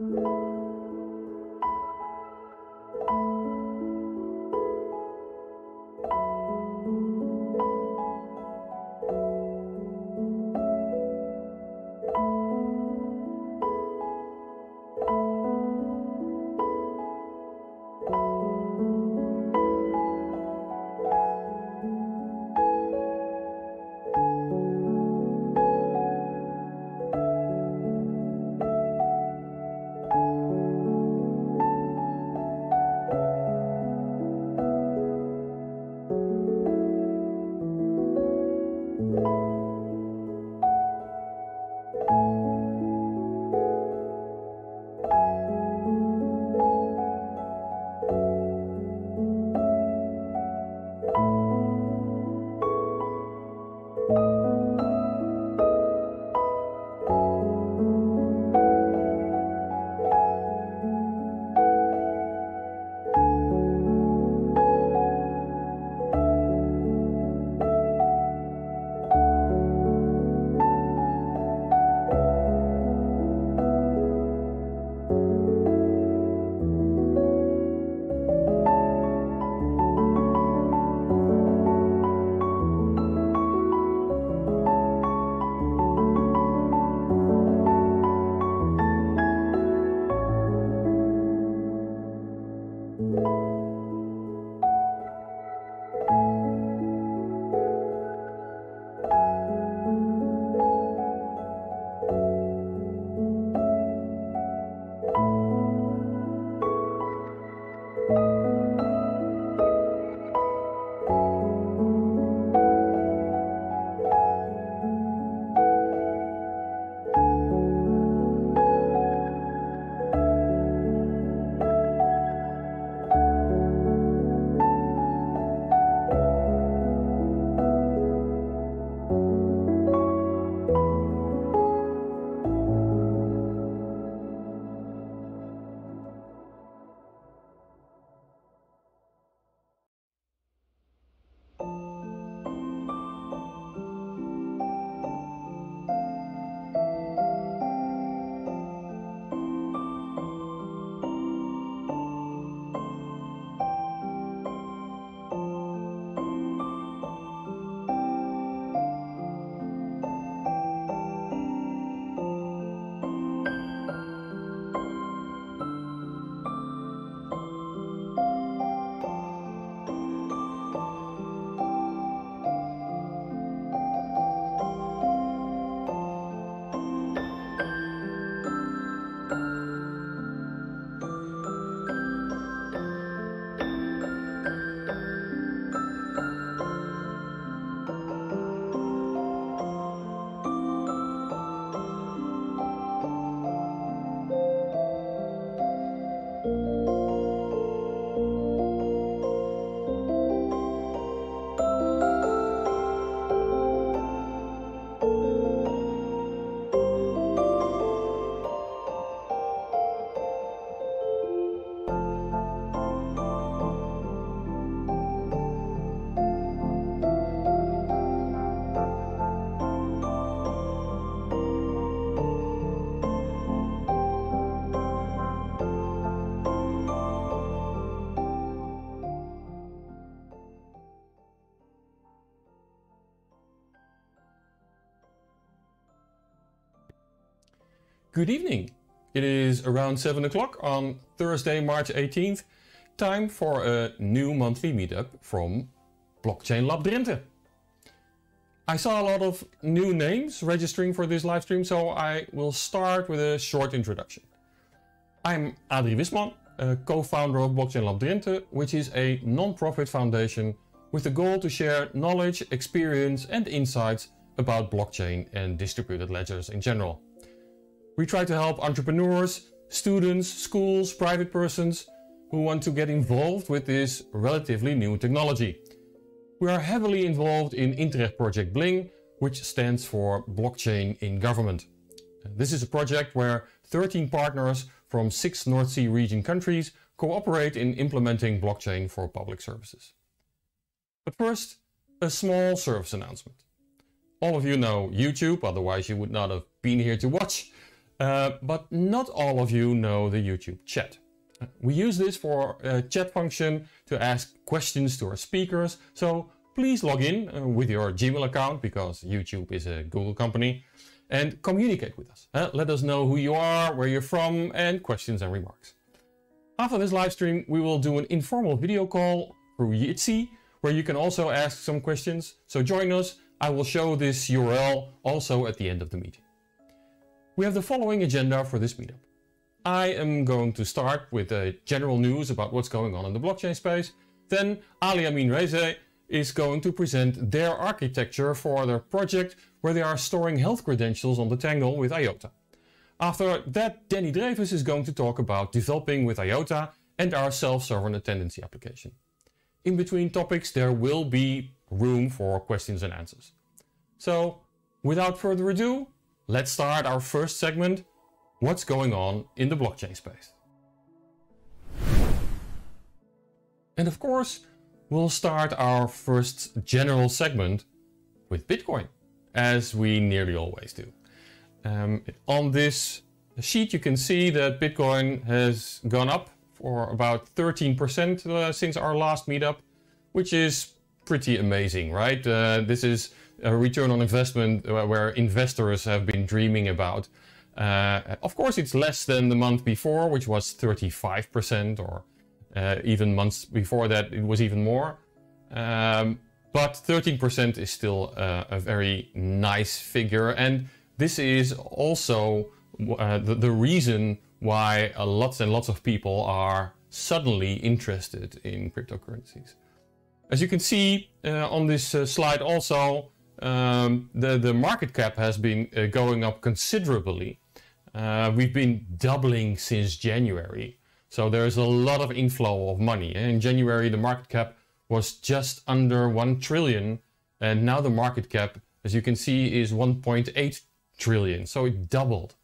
Música Good evening. It is around 7 o'clock on Thursday, March 18th. Time for a new monthly meetup from Blockchain Lab Drenthe. I saw a lot of new names registering for this live stream, so I will start with a short introduction. I'm Adri Wischmann, co-founder of Blockchain Lab Drenthe, which is a non-profit foundation with the goal to share knowledge, experience and insights about blockchain and distributed ledgers in general. We try to help entrepreneurs, students, schools, private persons who want to get involved with this relatively new technology. We are heavily involved in Interreg Project Bling, which stands for Blockchain in Government. This is a project where 13 partners from six North Sea region countries cooperate in implementing blockchain for public services. But first, a small service announcement. All of you know YouTube, otherwise you would not have been here to watch. Uh, but not all of you know the YouTube chat. Uh, we use this for a chat function to ask questions to our speakers, so please log in uh, with your Gmail account because YouTube is a Google company and communicate with us. Uh, let us know who you are, where you're from, and questions and remarks. After this live stream, we will do an informal video call through Jitsi, where you can also ask some questions. So join us. I will show this URL also at the end of the meeting. We have the following agenda for this meetup. I am going to start with a general news about what's going on in the blockchain space. Then Ali Amin Rezaei is going to present their architecture for their project where they are storing health credentials on the Tangle with IOTA. After that, Danny Dreves is going to talk about developing with IOTA and our self-sovereign attendancy application. In between topics, there will be room for questions and answers. So, without further ado, let's start our first segment, what's going on in the blockchain space. And of course, we'll start our first general segment with Bitcoin, as we nearly always do. Um, on this sheet, you can see that Bitcoin has gone up for about 13% uh, since our last meetup, which is pretty amazing, right? Uh, this is a return on investment where investors have been dreaming about. Uh, of course, it's less than the month before, which was 35%, or uh, even months before that, it was even more. Um, but 13% is still uh, a very nice figure. And this is also uh, the, the, reason why lots and lots of people are suddenly interested in cryptocurrencies. As you can see uh, on this uh, slide also, um, the, the market cap has been uh, going up considerably. Uh, we've been doubling since January. So there's a lot of inflow of money. In January, the market cap was just under 1 trillion. And now the market cap, as you can see, is 1.8 trillion. So it doubled,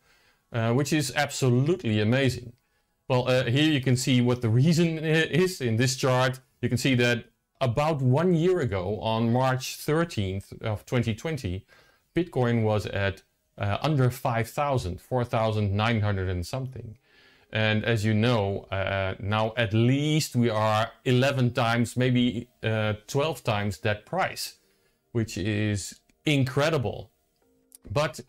uh, which is absolutely amazing. Well, uh, here you can see what the reason is in this chart. You can see that about one year ago, on March 13th of 2020, Bitcoin was at uh, under 5,000, 4,900 and something. And as you know, uh, now at least we are 11 times, maybe uh, 12 times that price, which is incredible. But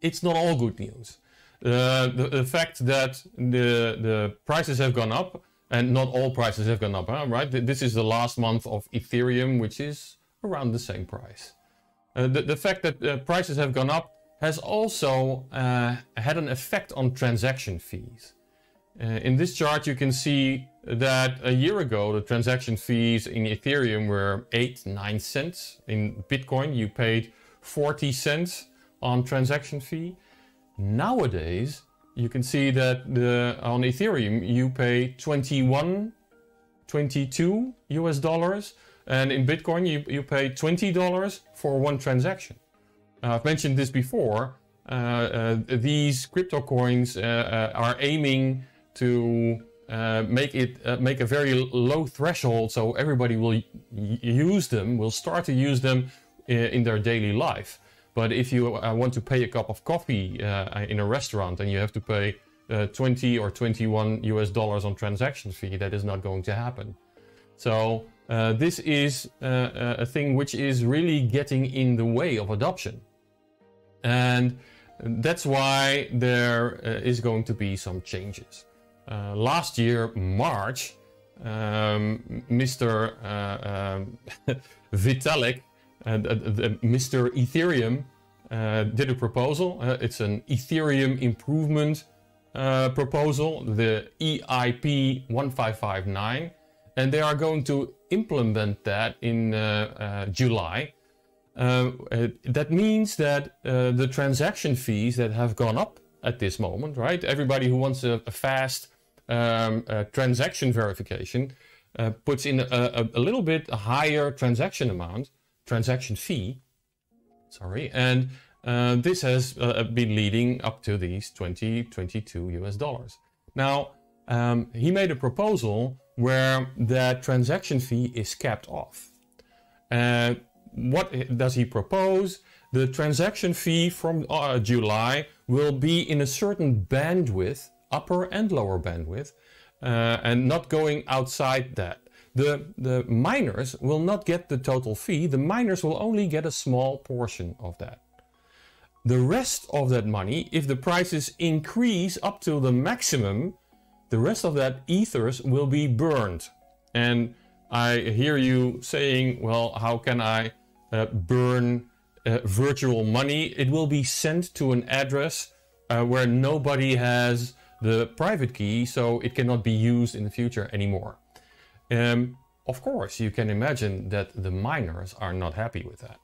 it's not all good news. Uh, the, the, fact that the, the prices have gone up, and not all prices have gone up, huh? right? This is the last month of Ethereum, which is around the same price. Uh, the, the fact that uh, prices have gone up has also uh, had an effect on transaction fees. Uh, in this chart, you can see that a year ago, the transaction fees in Ethereum were 8, 9 cents. In Bitcoin, you paid 40 cents on transaction fee. Nowadays, you can see that the, on Ethereum you pay 21, 22 US dollars, and in Bitcoin you, you pay $20 for one transaction. Uh, I've mentioned this before. Uh, uh, these crypto coins uh, uh, are aiming to uh, make it make a very low threshold, so everybody will use them, will start to use them in their daily life. But if you uh, want to pay a cup of coffee uh, in a restaurant and you have to pay uh, 20 or 21 US dollars on transaction fee, that is not going to happen. So uh, this is uh, a thing which is really getting in the way of adoption. And that's why there uh, is going to be some changes. last year, March, um, Mr. Um, Vitalik uh, Mr. Ethereum uh, did a proposal. Uh, it's an Ethereum improvement proposal, the EIP 1559. And they are going to implement that in July. Uh, that means that uh, the transaction fees that have gone up at this moment, right? Everybody who wants a, a fast um, uh, transaction verification puts in a, a, a, little bit higher transaction amount transaction fee. Sorry, and uh, this has uh, been leading up to these 20, 22 US dollars. Now, um, he made a proposal where that transaction fee is capped off. Uh, what does he propose? The transaction fee from uh, July will be in a certain bandwidth, upper and lower bandwidth, uh, and not going outside that. The, the miners will not get the total fee, the miners will only get a small portion of that. The rest of that money, if the prices increase up to the maximum, the rest of that ethers will be burned. And I hear you saying, well, how can I uh, burn uh, virtual money? It will be sent to an address uh, where nobody has the private key, so it cannot be used in the future anymore. Um, of course, you can imagine that the miners are not happy with that,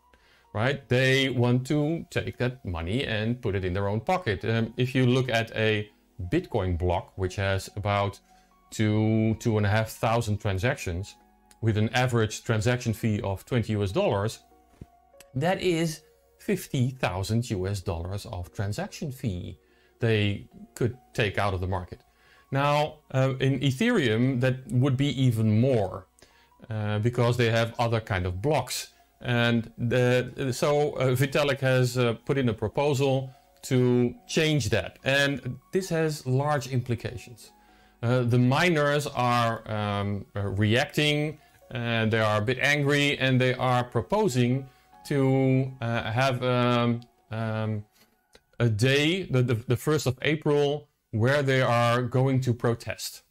right? They want to take that money and put it in their own pocket. Um, if you look at a Bitcoin block, which has about two, two and a half thousand transactions with an average transaction fee of 20 US dollars, that is 50,000 US dollars of transaction fee they could take out of the market. Now, uh, in Ethereum, that would be even more uh, because they have other kind of blocks. And the, so uh, Vitalik has uh, put in a proposal to change that. And this has large implications. Uh, the miners are um, uh, reacting and they are a bit angry and they are proposing to have um, um, a day, the, the, the 1st of April, where they are going to protest.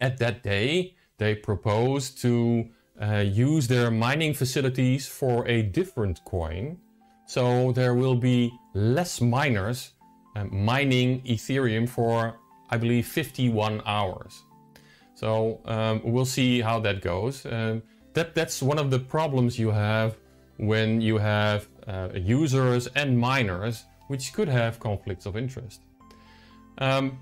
At that day, they propose to uh, use their mining facilities for a different coin. So there will be less miners uh, mining Ethereum for, I believe, 51 hours. So um, we'll see how that goes. Um, that, that's one of the problems you have when you have uh, users and miners which could have conflicts of interest. Um,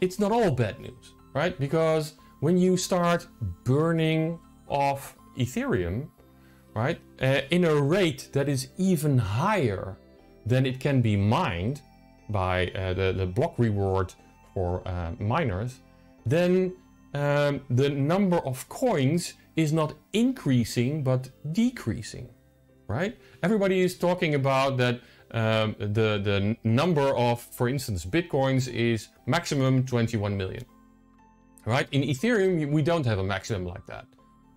it's not all bad news, right? Because when you start burning off Ethereum, right, uh, in a rate that is even higher than it can be mined by uh, the, the block reward for uh, miners, then um, the number of coins is not increasing but decreasing, right? Everybody is talking about that um, the, the number of, for instance, Bitcoins is maximum 21 million. Right? In Ethereum, we don't have a maximum like that.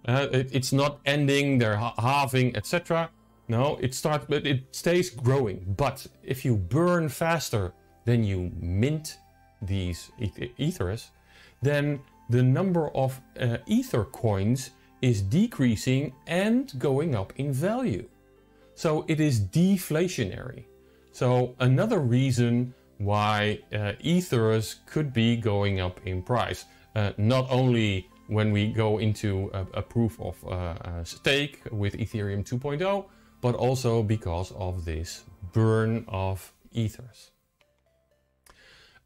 Uh, it, it's not ending, they're halving, etc. No, it starts, but it stays growing. But if you burn faster than you mint these ethers, then the number of uh, ether coins is decreasing and going up in value. So it is deflationary. So another reason why uh, ethers could be going up in price. Uh, not only when we go into a, a proof of uh, stake with Ethereum 2.0, but also because of this burn of ethers.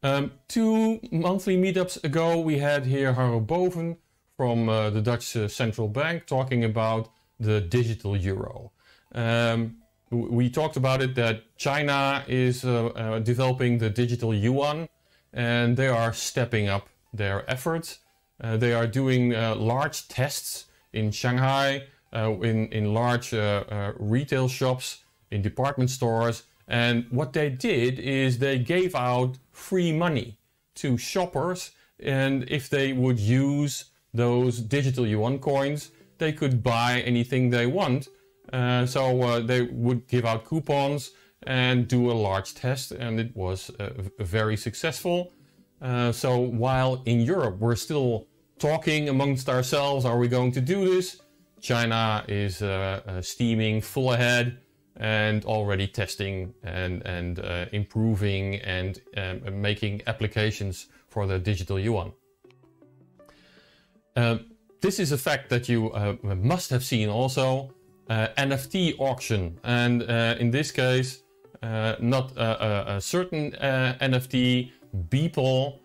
Um, two monthly meetups ago, we had here Harro Boven from uh, the Dutch uh, Central Bank talking about the digital euro. Um, we talked about it that China is uh, uh, developing the digital yuan and they are stepping up their efforts. Uh, they are doing uh, large tests in Shanghai, uh, in, in large uh, retail shops, in department stores. And what they did is they gave out free money to shoppers. And if they would use those digital yuan coins, they could buy anything they want uh, so uh, they would give out coupons and do a large test and it was uh, very successful. Uh, so while in Europe we're still talking amongst ourselves, are we going to do this? China is uh, uh, steaming full ahead and already testing and, and improving and um, making applications for the digital yuan. this is a fact that you must have seen also. Uh, NFT auction. And uh, in this case, uh, not a, a certain NFT, Beeple,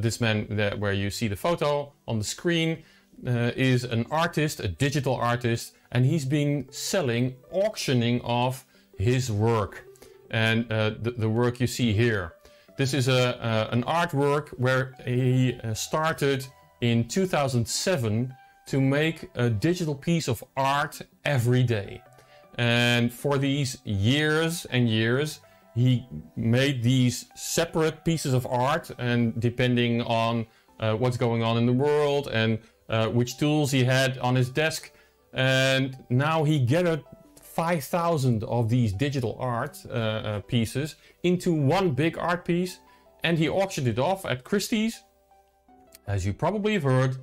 this man there, where you see the photo on the screen, is an artist, a digital artist, and he's been selling, auctioning off his work. And the, the work you see here. This is a, an artwork where he started in 2007 to make a digital piece of art every day. And for these years and years, he made these separate pieces of art, and depending on uh, what's going on in the world and uh, which tools he had on his desk, and now he gathered 5,000 of these digital art uh, uh, pieces into one big art piece, and he auctioned it off at Christie's. As you probably have heard,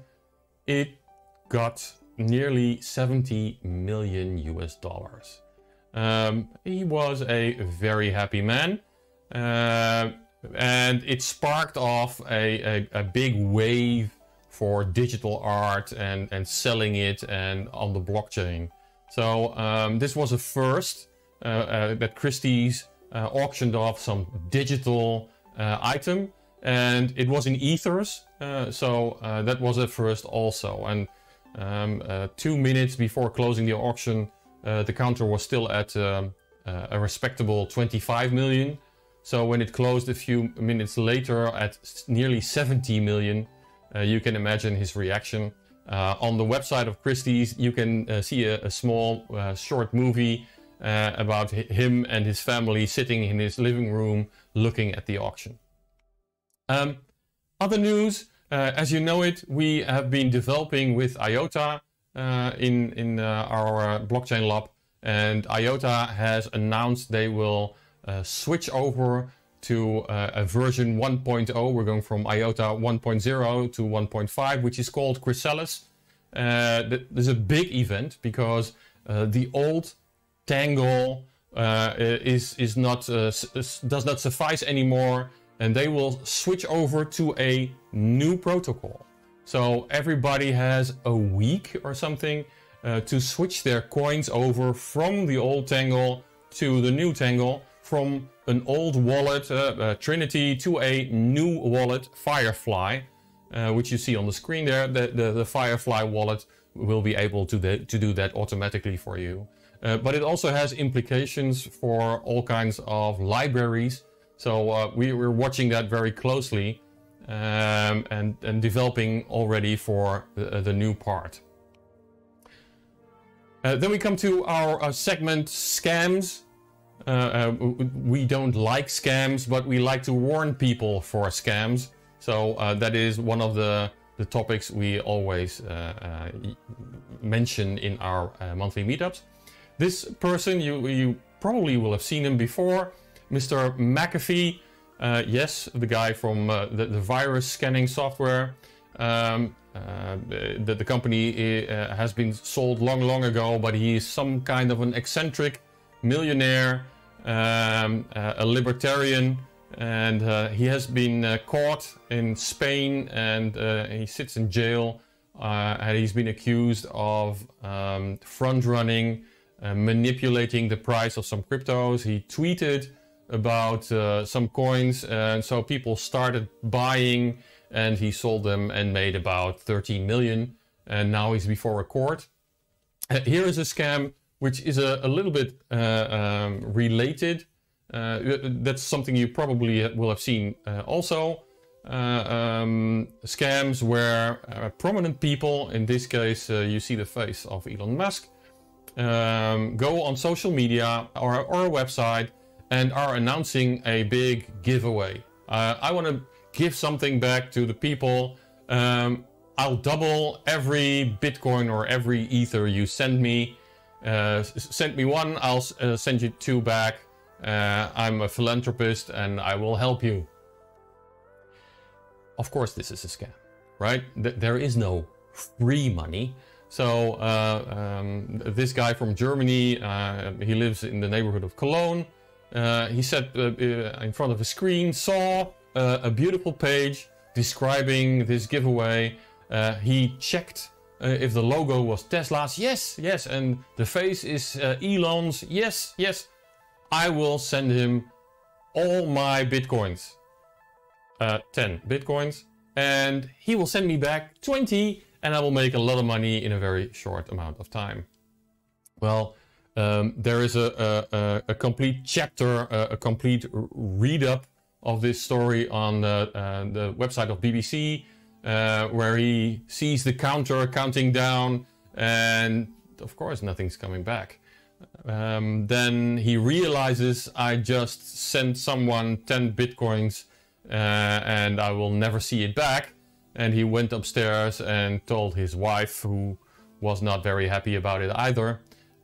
it got nearly 70 million US dollars. Um, he was a very happy man. Uh, and it sparked off a, a, a, big wave for digital art and, and selling it and on the blockchain. So um, this was a first uh, uh, that Christie's uh, auctioned off some digital uh, item and it was in ethers. Uh, so that was a first also. And um, two minutes before closing the auction, uh, the counter was still at um, uh, a respectable 25 million. So when it closed a few minutes later at nearly 70 million, uh, you can imagine his reaction. Uh, on the website of Christie's, you can uh, see a, a small uh, short movie about him and his family sitting in his living room looking at the auction. Um, other news, as you know it, we have been developing with IOTA uh, in in uh, our uh, blockchain lab, and IOTA has announced they will switch over to a version 1.0. We're going from IOTA 1.0 to 1.5, which is called Chrysalis. Uh, there's a big event because uh, the old Tangle uh, is is not does not suffice anymore, and they will switch over to a new protocol. So everybody has a week or something uh, to switch their coins over from the old Tangle to the new Tangle, from an old wallet, uh, uh, Trinity, to a new wallet, Firefly, uh, which you see on the screen there. The, the, the Firefly wallet will be able to, to do that automatically for you. Uh, but it also has implications for all kinds of libraries. So uh, we, we're watching that very closely um, and, and developing already for the, the new part. Uh, then we come to our uh, segment scams. Uh, uh we don't like scams, but we like to warn people for scams. So uh, that is one of the, the topics we always uh, mention in our monthly meetups. This person, you, you probably will have seen him before, Mr. McAfee. Uh, yes, the guy from uh, the, the, virus scanning software. Um, uh, the, the, company uh, has been sold long, long ago, but he is some kind of an eccentric millionaire, um, uh, a libertarian, and uh, he has been caught in Spain and he sits in jail. and he's been accused of um, front running, manipulating the price of some cryptos. He tweeted about uh, some coins and so people started buying and he sold them and made about 13 million and now he's before a court. Uh, here is a scam which is a, a little bit uh, um, related. Uh, that's something you probably will have seen uh, also. Uh, um, scams where prominent people, in this case you see the face of Elon Musk, um, go on social media or, or a website and are announcing a big giveaway. Uh, I want to give something back to the people. Um, I'll double every Bitcoin or every Ether you send me. Uh, send me one, I'll uh, send you two back. Uh, I'm a philanthropist and I will help you. Of course, this is a scam, right? Th there is no free money. So uh, um, this guy from Germany, uh, he lives in the neighborhood of Cologne. Uh, he sat uh, uh, in front of a screen, saw a beautiful page describing this giveaway. He checked if the logo was Tesla's. Yes, yes. And the face is Elon's. Yes, yes. I will send him all my bitcoins. 10 bitcoins. And he will send me back 20 and I will make a lot of money in a very short amount of time. Well, um, there is a, a, a complete chapter, a, a complete read up of this story on the, uh, the website of BBC, uh, where he sees the counter counting down, and of course, nothing's coming back. Um, then he realizes I just sent someone 10 bitcoins uh, and I will never see it back. And he went upstairs and told his wife, who was not very happy about it either.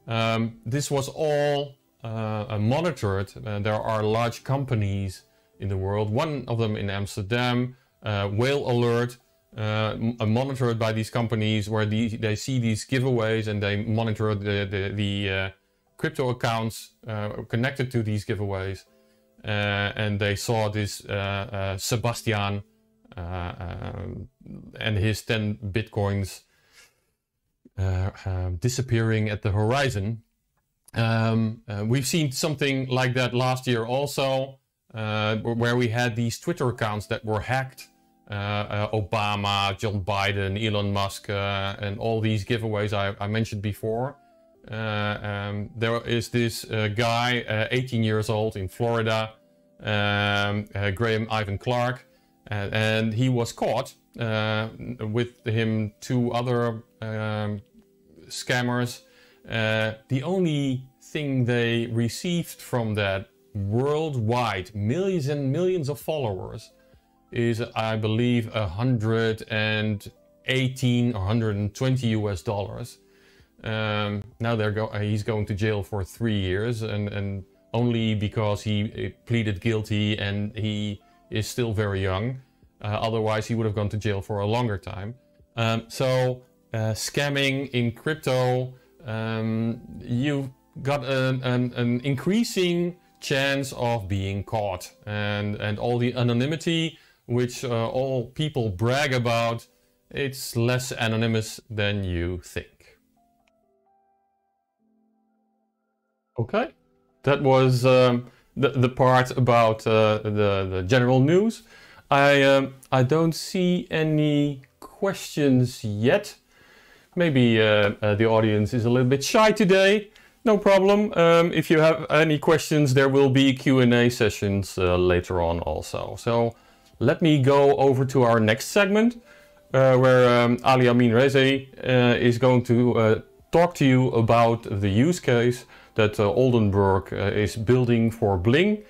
Um, this was all uh, monitored. Uh, there are large companies in the world, one of them in Amsterdam, uh, Whale Alert, uh, monitored by these companies where the, they see these giveaways and they monitor the, the, the uh, crypto accounts uh, connected to these giveaways. and they saw this Sebastian um, and his 10 bitcoins uh, uh, disappearing at the horizon. Um, uh, we've seen something like that last year also, where we had these Twitter accounts that were hacked. Obama, John Biden, Elon Musk, and all these giveaways I, I mentioned before. Uh, um, there is this uh, guy, uh, 18 years old in Florida, um, Graham Ivan Clark, and he was caught with him two other um, scammers. Uh, the only thing they received from that worldwide, millions and millions of followers, is I believe 118 or 120 US dollars. Um, now they're go he's going to jail for three years, and, and only because he pleaded guilty and he is still very young. Uh, otherwise, he would have gone to jail for a longer time. Um, so uh, scamming in crypto, um, you've got an, an, an, increasing chance of being caught. And, and all the anonymity, which uh, all people brag about, it's less anonymous than you think. Okay, that was um, the, the part about uh, the, the general news. I, um, I don't see any questions yet. Maybe uh, uh, the audience is a little bit shy today. No problem. Um, if you have any questions, there will be Q&A sessions uh, later on also. So let me go over to our next segment uh, where um, Ali Amin Rezaei uh, is going to uh, talk to you about the use case that Oldenburg is building for Bling.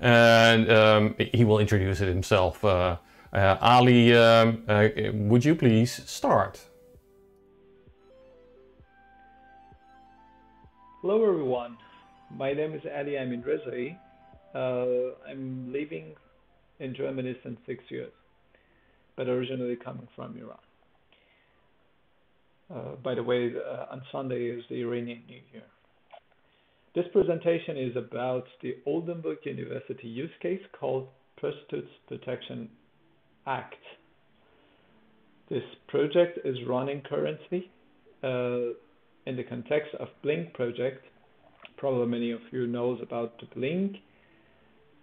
And um, he will introduce it himself. Ali, um, would you please start? Hello everyone, my name is Ali Amin Rezaei. Uh, I'm living in Germany since six years, but originally coming from Iran. Uh, by the way, uh, on Sunday is the Iranian New Year. This presentation is about the Oldenburg University use case called Prostitutes Protection Act. This project is running currently. Uh, in the context of Bling project, probably many of you knows about the Bling,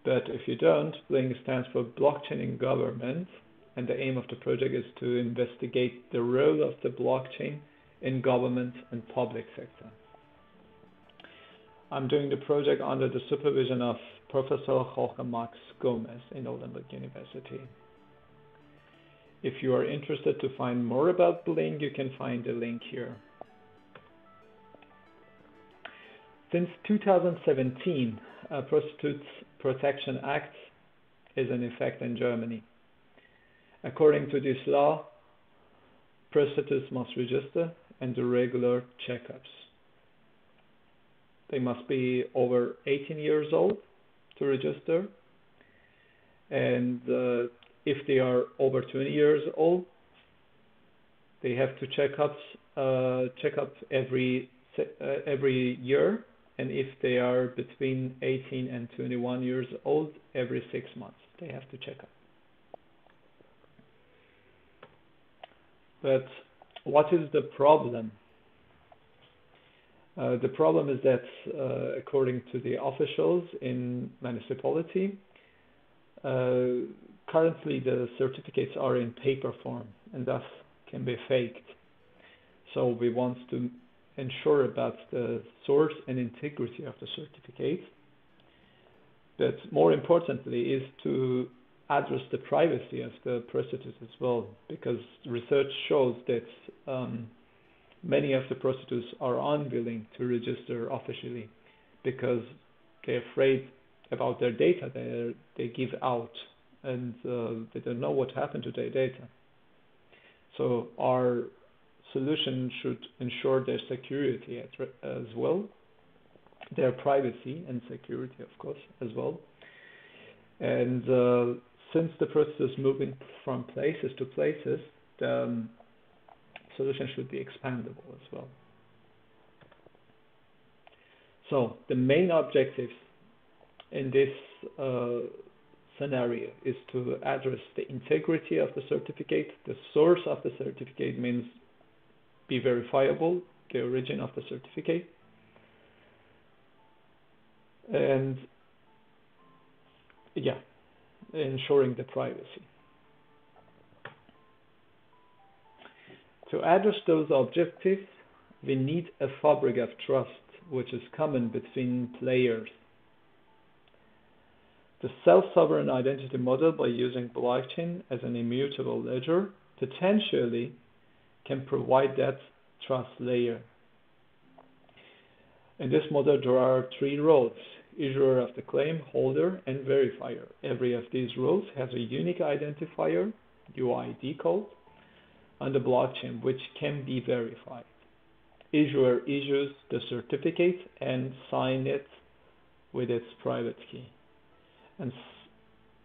but if you don't, Bling stands for Blockchain in Government, and the aim of the project is to investigate the role of the blockchain in government and public sector. I'm doing the project under the supervision of Professor Jorge Marx Gomez in Oldenburg University. If you are interested to find more about Bling, you can find the link here. Since 2017, a Prostitutes Protection Act is in effect in Germany. According to this law, prostitutes must register and do regular checkups. They must be over 18 years old to register. And uh, if they are over 20 years old, they have to check up, uh, check up every uh, every year and if they are between 18 and 21 years old, every six months they have to check up. But what is the problem? Uh, the problem is that, uh, according to the officials in municipality, uh, currently the certificates are in paper form and thus can be faked. So we want to ensure about the source and integrity of the certificate. But more importantly is to address the privacy of the prostitutes as well, because research shows that um, many of the prostitutes are unwilling to register officially because they're afraid about their data they they give out and uh, they don't know what happened to their data. So our solution should ensure their security as well, their privacy and security, of course, as well. And uh, since the process is moving from places to places, the um, solution should be expandable as well. So the main objectives in this uh, scenario is to address the integrity of the certificate. The source of the certificate means be verifiable, the origin of the certificate. And yeah, ensuring the privacy. To address those objectives, we need a fabric of trust which is common between players. The self-sovereign identity model by using blockchain as an immutable ledger potentially can provide that trust layer. In this model, there are three roles, issuer of the claim, holder, and verifier. Every of these roles has a unique identifier, UID code, on the blockchain, which can be verified. Issuer issues the certificate and sign it with its private key. And,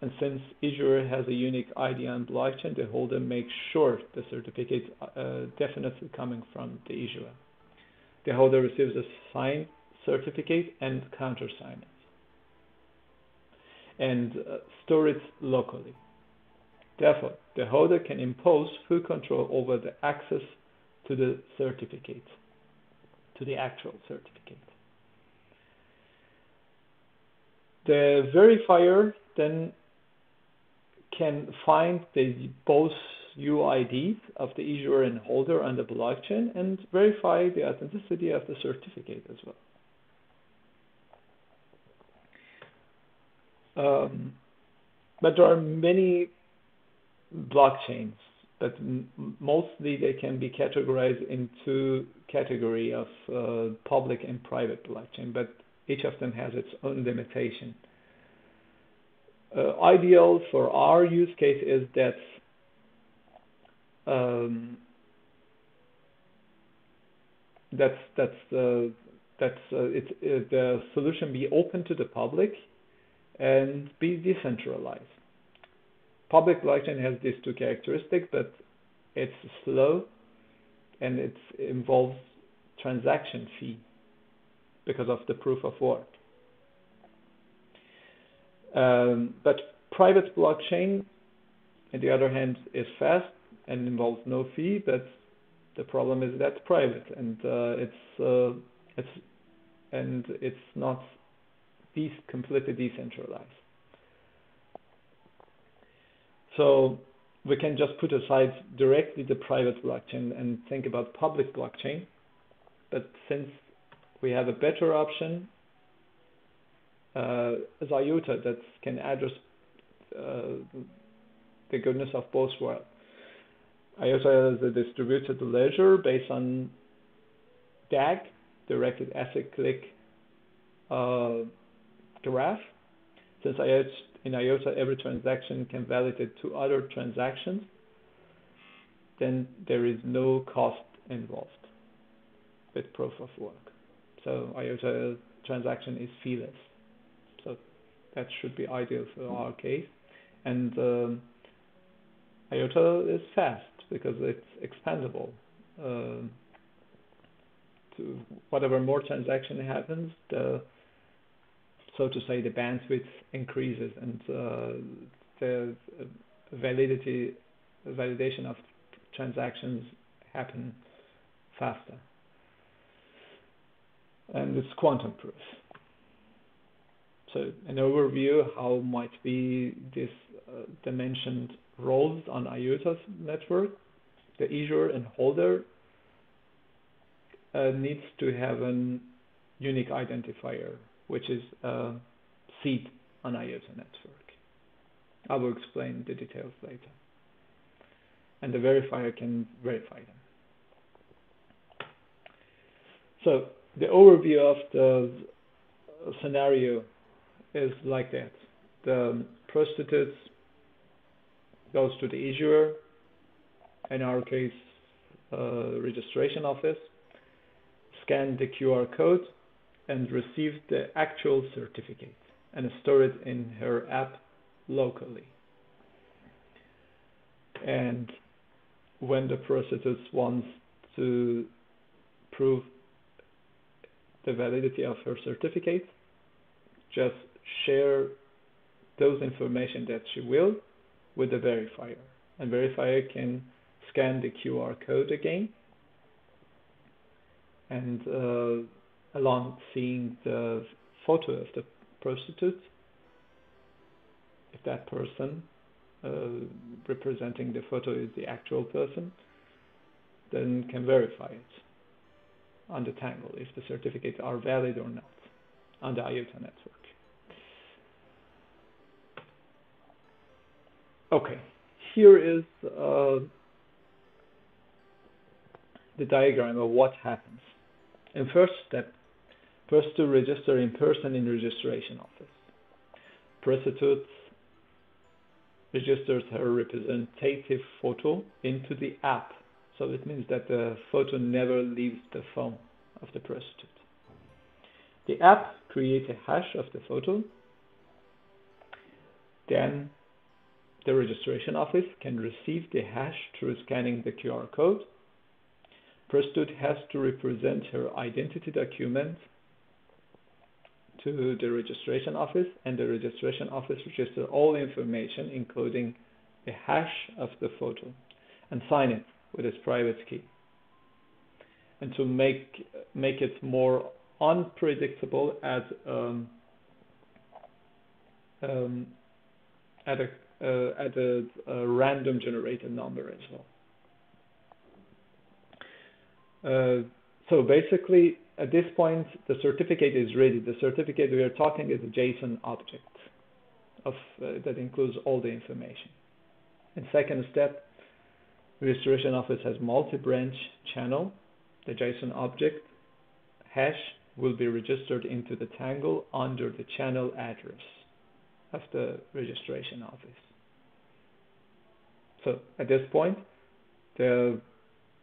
and since issuer has a unique ID on blockchain, the holder makes sure the certificate uh, definitely coming from the issuer. The holder receives a signed certificate and countersign it and uh, store it locally. Therefore, the holder can impose full control over the access to the certificate, to the actual certificate. The verifier then can find the both UIDs of the issuer and holder on the blockchain and verify the authenticity of the certificate as well. Um, but there are many blockchains, but mostly they can be categorized into category of uh, public and private blockchain, but each of them has its own limitation. Uh, ideal for our use case is that um, that's that's that's uh, it, uh, the solution be open to the public and be decentralized. Public blockchain has these two characteristics, but it's slow and it involves transaction fee because of the proof of work. Um, but private blockchain, on the other hand, is fast and involves no fee, but the problem is that's private and uh, it's uh, it's and it's not de- completely decentralized. So we can just put aside directly the private blockchain and think about public blockchain. But since we have a better option uh, as that can address uh, the goodness of both worlds. IOTA is a distributed ledger based on DAG, directed acyclic uh, graph. Since in IOTA every transaction can validate two other transactions, then there is no cost involved with proof of work. So IOTA transaction is feeless. That should be ideal for our case. And um, IOTA is fast because it's expandable. Uh, to whatever more transaction happens, the so to say the bandwidth increases and uh, the validity validation of transactions happen faster and it's quantum proof. So an overview how might be this uh, dimensioned roles on IOTA's network. The issuer and holder uh, needs to have a unique identifier, which is a seed on IOTA network. I will explain the details later. And the verifier can verify them. So the overview of the scenario is like that. The prostitute goes to the issuer, in our case, uh, registration office, scan the QR code, and receive the actual certificate and store it in her app locally. And when the prostitute wants to prove the validity of her certificate, just share those information that she will with the verifier. And verifier can scan the QR code again and uh, along seeing the photo of the prostitute, if that person uh, representing the photo is the actual person, then can verify it on the Tangle if the certificates are valid or not on the IOTA network. Okay, here is uh, the diagram of what happens. In first step, first to register in person in registration office. Prostitute registers her representative photo into the app. So it means that the photo never leaves the phone of the prostitute. The app creates a hash of the photo. Then the registration office can receive the hash through scanning the QR code. Prostitute has to represent her identity document to the registration office and the registration office registers all information including the hash of the photo and sign it with its private key. And to make make it more unpredictable add um, um, add a uh, add a, a, random generated number as well. Uh, so basically, at this point, the certificate is ready. The certificate we are talking is a JSON object of, uh, that includes all the information. And second step, registration office has multi-branch channel. The JSON object hash will be registered into the Tangle under the channel address of the registration office. So at this point, the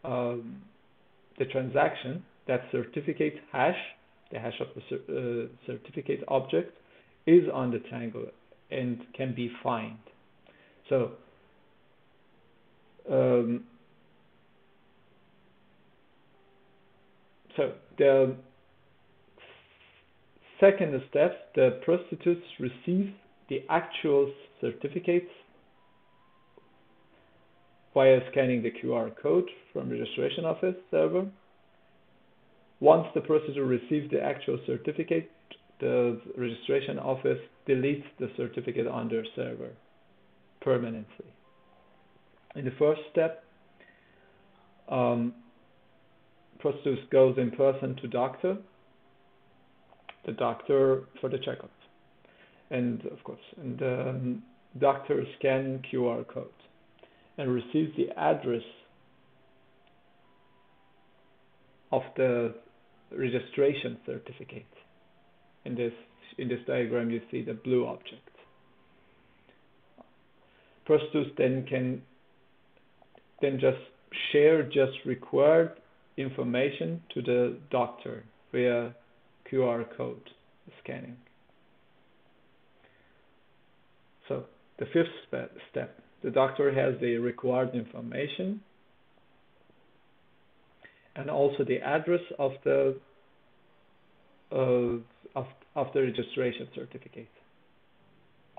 um, the transaction that certificate hash, the hash of the uh, certificate object, is on the Tangle and can be fined. So um, so the second step, the prostitutes receive the actual certificates via scanning the QR code from registration office server. Once the processor receives the actual certificate, the registration office deletes the certificate on their server permanently. In the first step, um, prostitute goes in person to doctor, the doctor for the checkup, and of course, and um, doctor scan QR code and receives the address of the registration certificate. In this, in this diagram, you see the blue object. Prostitutes then can then just share just required information to the doctor via QR code scanning. So the fifth step the doctor has the required information and also the address of the uh, of, of the registration certificate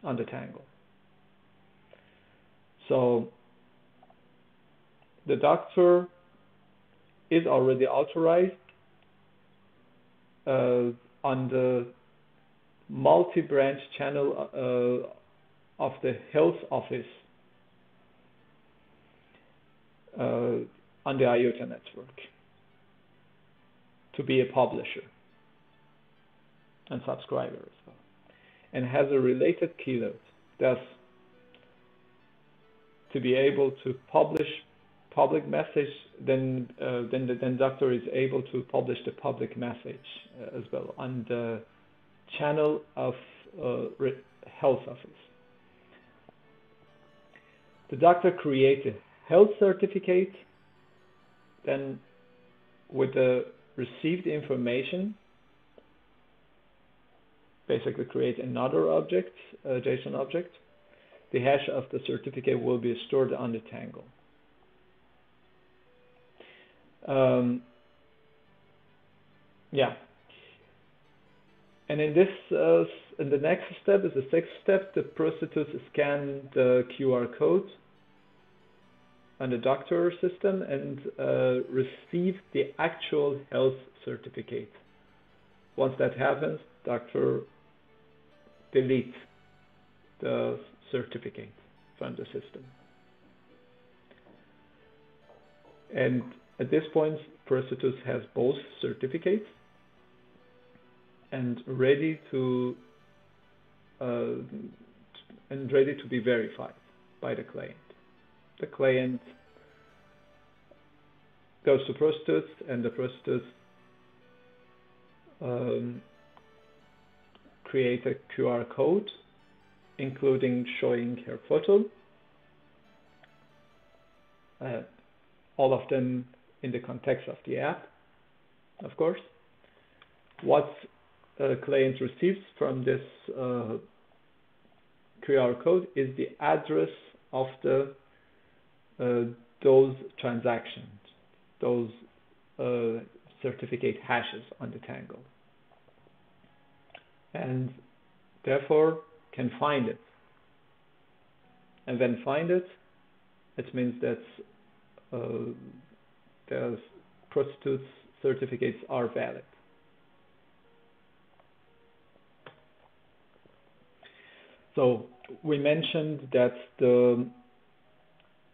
on the Tangle. So the doctor is already authorized uh, on the multi-branch channel uh, of the health office on the IOTA network to be a publisher and subscriber as well, and has a related keyload, thus to be able to publish public message, then uh, then the then doctor is able to publish the public message uh, as well on the channel of uh, health office. The doctor creates a health certificate, then with the received information, basically create another object, a JSON object. The hash of the certificate will be stored on the Tangle. Um, yeah. And in this, uh, in the next step is the sixth step, the prostitutes scan the QR code on the doctor system and uh, receive the actual health certificate. Once that happens, doctor deletes the certificate from the system. And at this point, Prostitutes has both certificates and ready to uh, and ready to be verified by the client. The client goes to Prostitutes and the Prostitutes um, create a QR code including showing her photo. Uh, all of them in the context of the app, of course. What a client receives from this uh, QR code is the address of the uh, those transactions, those uh, certificate hashes on the Tangle. And therefore can find it. And then find it, it means that uh, the prostitutes certificates are valid. So we mentioned that the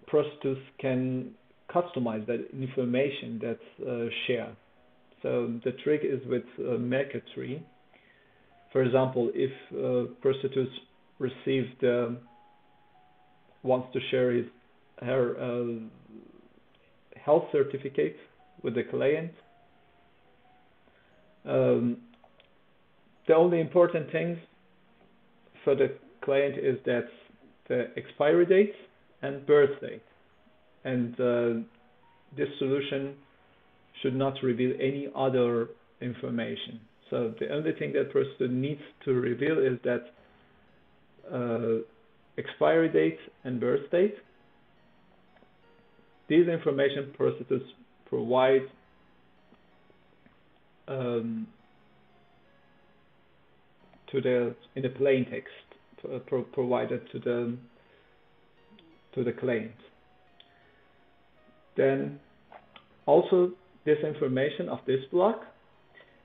prostitutes can customize that information that's uh, shared. So the trick is with uh, Tree. For example, if uh, prostitutes received wants to share his her uh, health certificate with the client. Um, the only important things for the client is that the expiry date and birth date. And uh, this solution should not reveal any other information. So the only thing that person needs to reveal is that uh, expiry date and birth date these information processes provide um, to the in the plain text uh, pro provided to the to the client. Then also this information of this block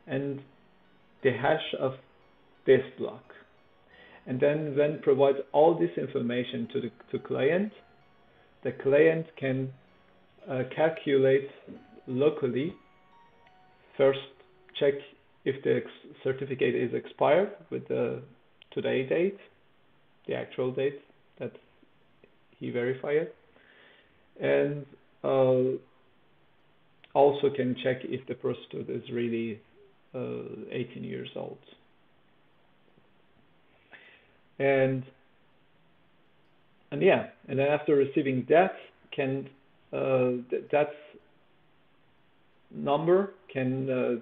and the hash of this block. And then when provides all this information to the to client, the client can uh, calculate locally. First, check if the certificate is expired with the today date, the actual date that he verified, and uh, also can check if the prostitute is really uh, 18 years old. And and yeah, and then after receiving that, can uh, th that number can uh,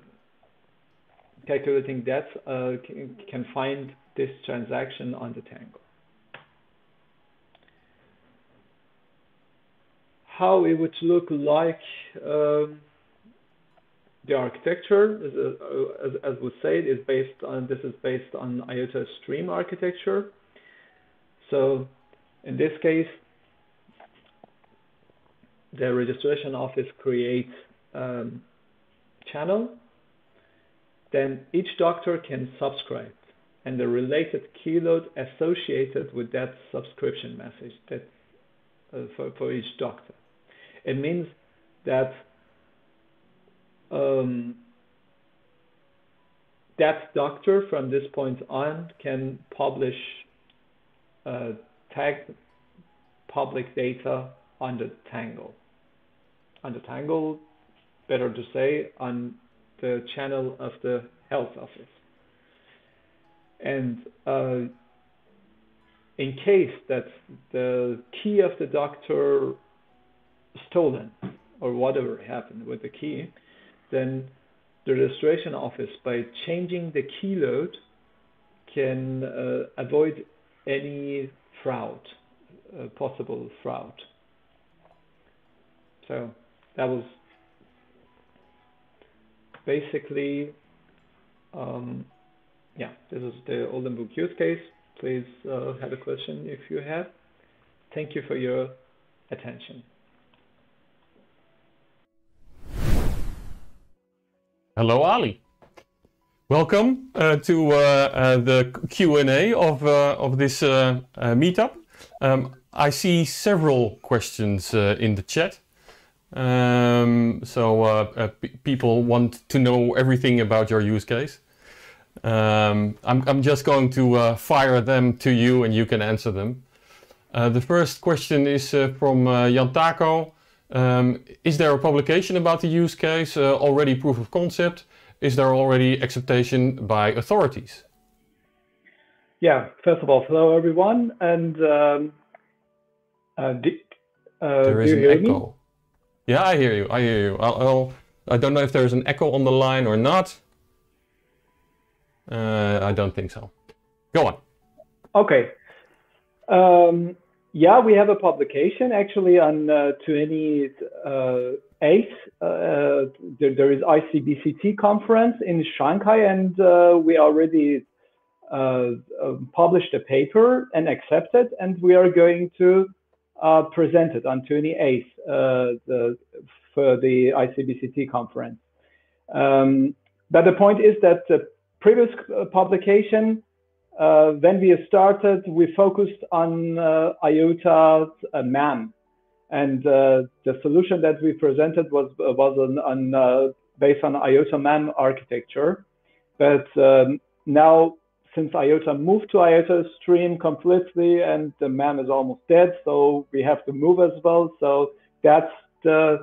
calculating that uh, can find this transaction on the Tangle. How it would look like um, the architecture, as, uh, as, as was said, is based on this is based on IOTA Stream architecture. So in this case, the registration office creates um, channel, then each doctor can subscribe and the related keyload associated with that subscription message that uh, for, for each doctor. It means that um, that doctor from this point on can publish uh, tag public data on the Tangle on the Tangle, better to say, on the channel of the health office. And uh, in case that the key of the doctor stolen or whatever happened with the key, then the registration office, by changing the key load, can uh, avoid any fraud, uh, possible fraud. So that was basically, um, yeah, this is the Oldenburg use case. Please uh, have a question if you have. Thank you for your attention. Hello, Ali. Welcome uh, to uh, uh, the Q&A of, uh, of this uh, uh, meetup. Um, I see several questions in the chat. Um, so people want to know everything about your use case. Um, I'm, I'm just going to fire them to you and you can answer them. the first question is from Jan Taco. Um, is there a publication about the use case, uh, already proof of concept? Is there already acceptation by authorities? Yeah, first of all, hello everyone. And um, uh, uh, there is an echo. Me? Yeah, I hear you. I hear you. I'll, I'll, I do not know if there's an echo on the line or not. Uh, I don't think so. Go on. Okay. Um, yeah, we have a publication actually on uh, 28th. Uh, uh, there, there is ICBCT conference in Shanghai, and uh, we already uh, um, published a paper and accepted, and we are going to present it on 28th the, for the ICBCT conference. Um, but the point is that the previous publication uh, when we started, we focused on uh, IOTA uh, MAM. And uh, the solution that we presented was, was on, on uh, based on IOTA MAM architecture. But um, now, since IOTA moved to IOTA Stream completely and the MAM is almost dead, so we have to move as well. So that's the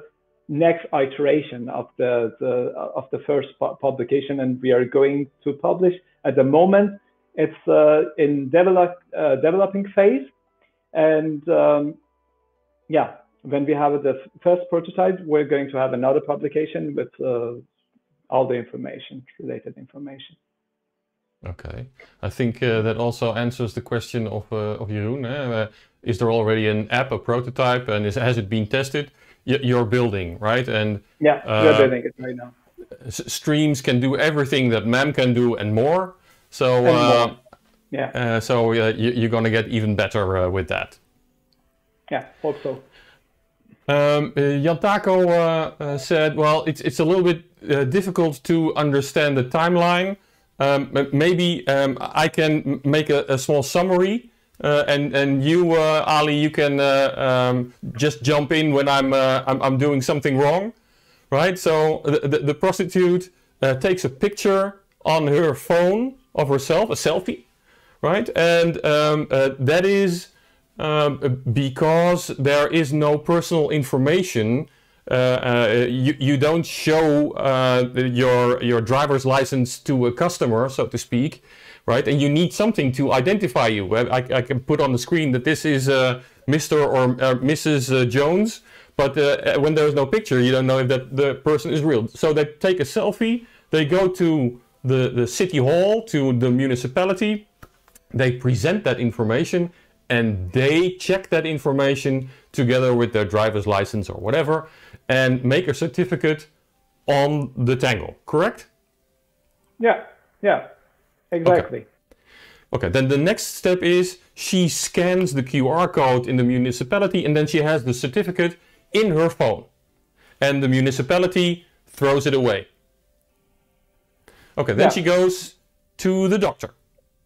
next iteration of the, the of the first publication, and we are going to publish. At the moment, it's uh, in develop, uh, developing phase. And um, yeah, when we have the first prototype, we're going to have another publication with uh, all the information, related information. Okay, I think uh, that also answers the question of uh, of Jeroen. Eh? Uh, is there already an app, a prototype, and is, has it been tested? Y you're building, right? And yeah, we're building it right now. Streams can do everything that MAM can do and more. So uh, yeah. Uh, so uh, you, are going to get even better uh, with that. Yeah, hope so. Um, uh, Jan Taco uh, uh, said, well, it's, it's a little bit difficult to understand the timeline. Um, maybe um, I can make a, a small summary and, and you, Ali, you can um, just jump in when I'm, I'm, I'm, doing something wrong, right? So the, the, the prostitute takes a picture on her phone of herself, a selfie, right? And um, uh, that is um, because there is no personal information. Uh, uh, you, you don't show uh, your your driver's license to a customer, so to speak, right? And you need something to identify you. I, I can put on the screen that this is uh, Mr. or Mrs. Uh, Jones, but when there's no picture, you don't know if that the person is real. So they take a selfie. They go to the, the city hall, to the municipality, they present that information and they check that information together with their driver's license or whatever and make a certificate on the Tangle, correct? Yeah, yeah, exactly. Okay. okay, then the next step is she scans the QR code in the municipality and then she has the certificate in her phone. And the municipality throws it away. Okay, then yeah. she goes to the doctor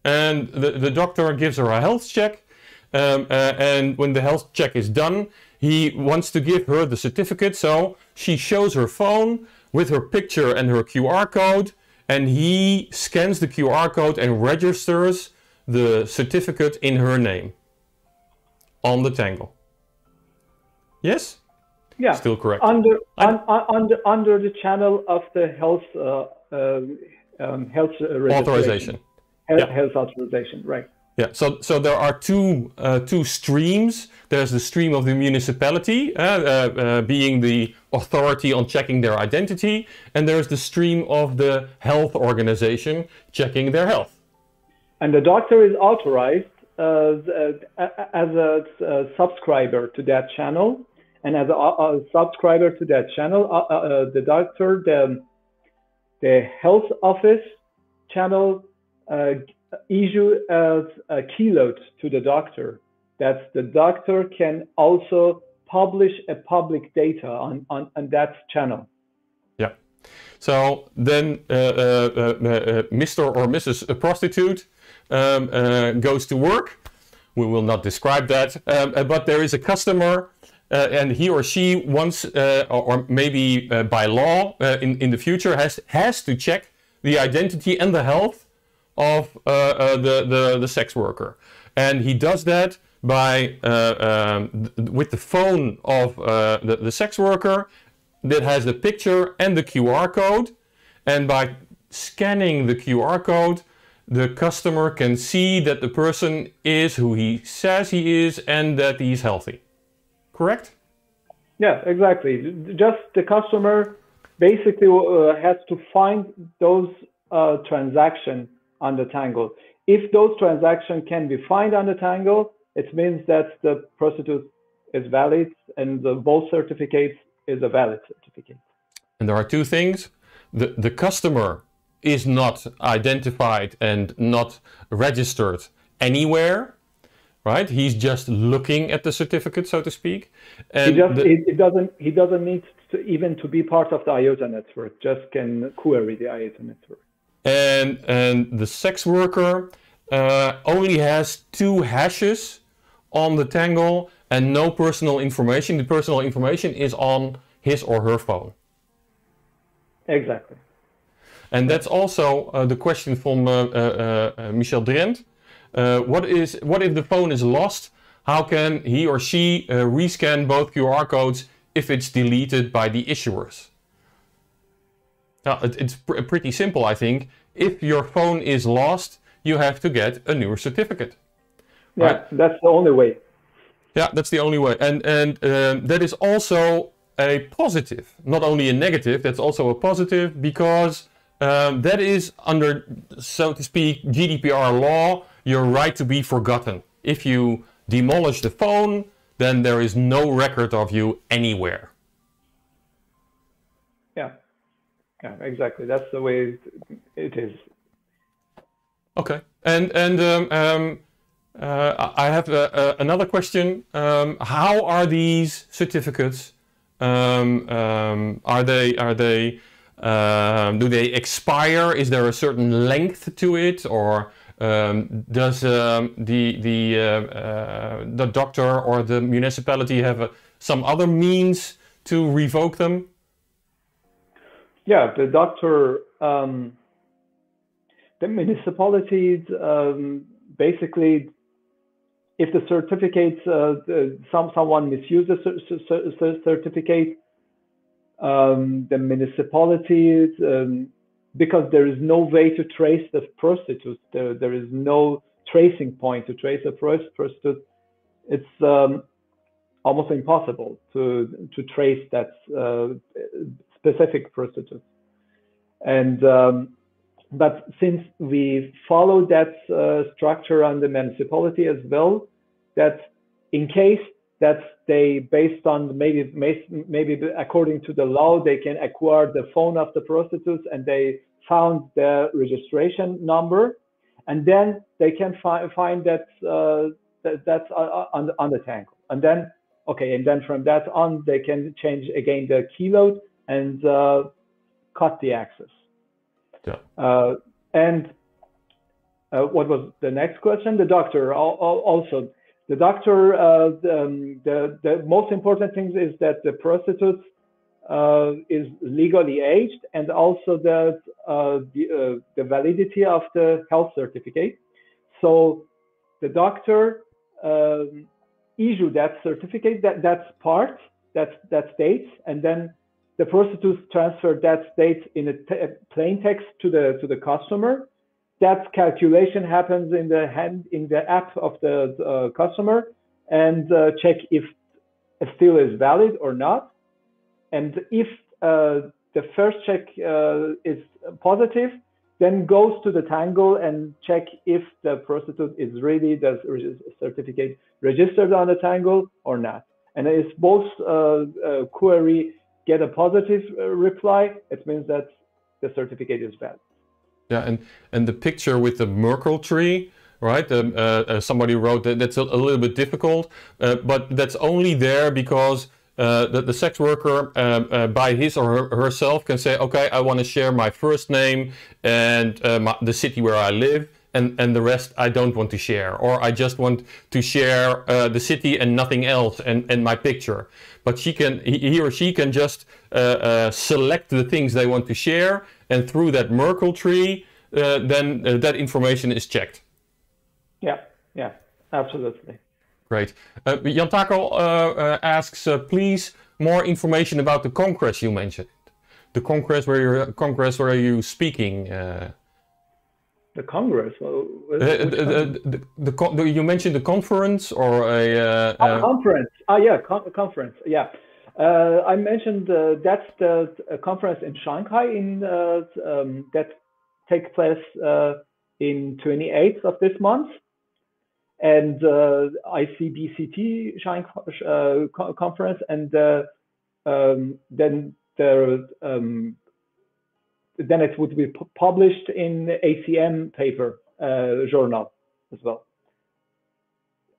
and the, the doctor gives her a health check. Um, uh, and when the health check is done, he wants to give her the certificate. So she shows her phone with her picture and her QR code, and he scans the QR code and registers the certificate in her name on the Tangle. Yes? Yeah, still correct. Under un, un, under under the channel of the health uh, um, um, health authorization. Health, Yeah. health authorization, right? Yeah, so so there are two uh, two streams. There's the stream of the municipality, uh, uh, uh, being the authority on checking their identity, and there's the stream of the health organization checking their health. And the doctor is authorized uh, uh, as a, uh subscriber to that channel, and as a, a subscriber to that channel, uh, uh, the doctor, the the health office channel uh, issue as a keyload to the doctor that the doctor can also publish a public data on, on, on that channel. Yeah. So then uh, uh, uh, Mr. or Mrs. Prostitute um, uh, goes to work. We will not describe that, um, uh, but there is a customer uh, and he or she wants, uh, or, or maybe uh, by law uh, in, in the future, has, has to check the identity and the health of uh, uh, the, the, the sex worker. And he does that by uh, um, th- with the phone of uh, the, the sex worker that has the picture and the QR code. And by scanning the QR code, the customer can see that the person is who he says he is and that he's healthy. Correct? Yeah, exactly. Just the customer basically uh, has to find those uh, transactions on the Tangle. If those transactions can be found on the Tangle, it means that the prostitute is valid and the both certificates is a valid certificate. And there are two things. The, the customer is not identified and not registered anywhere, right? He's just looking at the certificate, so to speak. And He just the- he, he doesn't he doesn't need to even to be part of the IOTA network. Just can query the IOTA network. and and the sex worker uh, only has two hashes on the tangle and no personal information. The personal information is on his or her phone. Exactly. And that's also uh, the question from uh, uh, uh, Michel Drent. Uh, what is what if the phone is lost? How can he or she uh, rescan both QR codes if it's deleted by the issuers? Now, it, it's pr- pretty simple, I think. If your phone is lost, you have to get a new certificate. Yeah, Right. that's the only way. Yeah, that's the only way, and and um, that is also a positive, not only a negative. That's also a positive because um, that is under, so to speak, GDPR law. Your right to be forgotten. If you demolish the phone, then there is no record of you anywhere. Yeah. Yeah, exactly. That's the way it is. Okay, and and um, um, uh, I have uh, uh, another question. Um, how are these certificates? Um, um, are they are they um, do they expire? Is there a certain length to it, or um, does um, the the uh, uh, the doctor or the municipality have a, some other means to revoke them? Yeah, the doctor, um, the municipalities um, basically, if the certificates, uh, the, some someone misuses the cer- cer- cer- certificate, um, the municipalities, um, because there is no way to trace the prostitute, there, there is no tracing point to trace a pros- prostitute. It's um, almost impossible to to trace that uh, specific prostitute. And um, but since we follow that uh, structure on the municipality as well, that in case that they based on maybe maybe according to the law they can acquire the phone of the prostitutes and they found the registration number, and then they can fi- find that, uh, that that's uh, on the, on the tank, and then okay, and then from that on they can change again the keyload and uh, cut the access. Yeah. Uh, and uh, what was the next question? The doctor al- al- also. The doctor, uh, the, um, the, the most important thing is that the prostitute uh, is legally aged and also that uh, the, the validity of the health certificate. So the doctor um, issue that certificate, that, that's part that that state, and then the prostitutes transfer that state in a plain text to the to the customer. That calculation happens in the hand in the app of the uh, customer, and uh, check if a still is valid or not. And if uh, the first check is positive, then goes to the Tangle and check if the prostitute is really the certificate registered on the Tangle or not. And if both uh, uh, query get a positive reply, it means that the certificate is valid. Yeah, and, and the picture with the Merkle tree, right? Um, uh, uh, somebody wrote that that's a, a little bit difficult, uh, but that's only there because uh, the, the sex worker um, uh, by his or her, herself can say, okay, I want to share my first name and uh, my, the city where I live, and, and the rest I don't want to share. Or I just want to share the city and nothing else and, and my picture. But she can, he or she can just select the things they want to share, and through that Merkle tree, then that information is checked. Yeah, yeah, absolutely. Great. Uh, Jan Takel uh, uh, asks, uh, please, more information about the congress you mentioned. The congress where you're, congress where you speaking. Uh. the congress. Well, the, the, the, you mentioned the conference or a oh, conference. Ah, yeah, con conference. Yeah. I mentioned that's the conference in Shanghai in um, that takes place in 28th of this month and uh, ICBCT uh, conference, and uh, um, then there um, then it would be published in ACM paper uh, journal as well.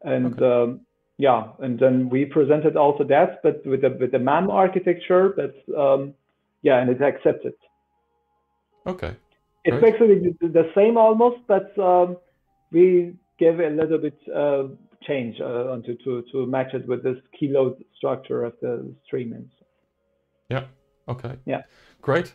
And okay. um, yeah, and then we presented also that, but with the with the MAM architecture, but um, yeah, and it's accepted. Okay. It's basically the same almost, but um, we give a little bit uh, change uh, to, to, to match it with this keyload structure of the stream. And stuff. Yeah. Okay. Yeah. Great.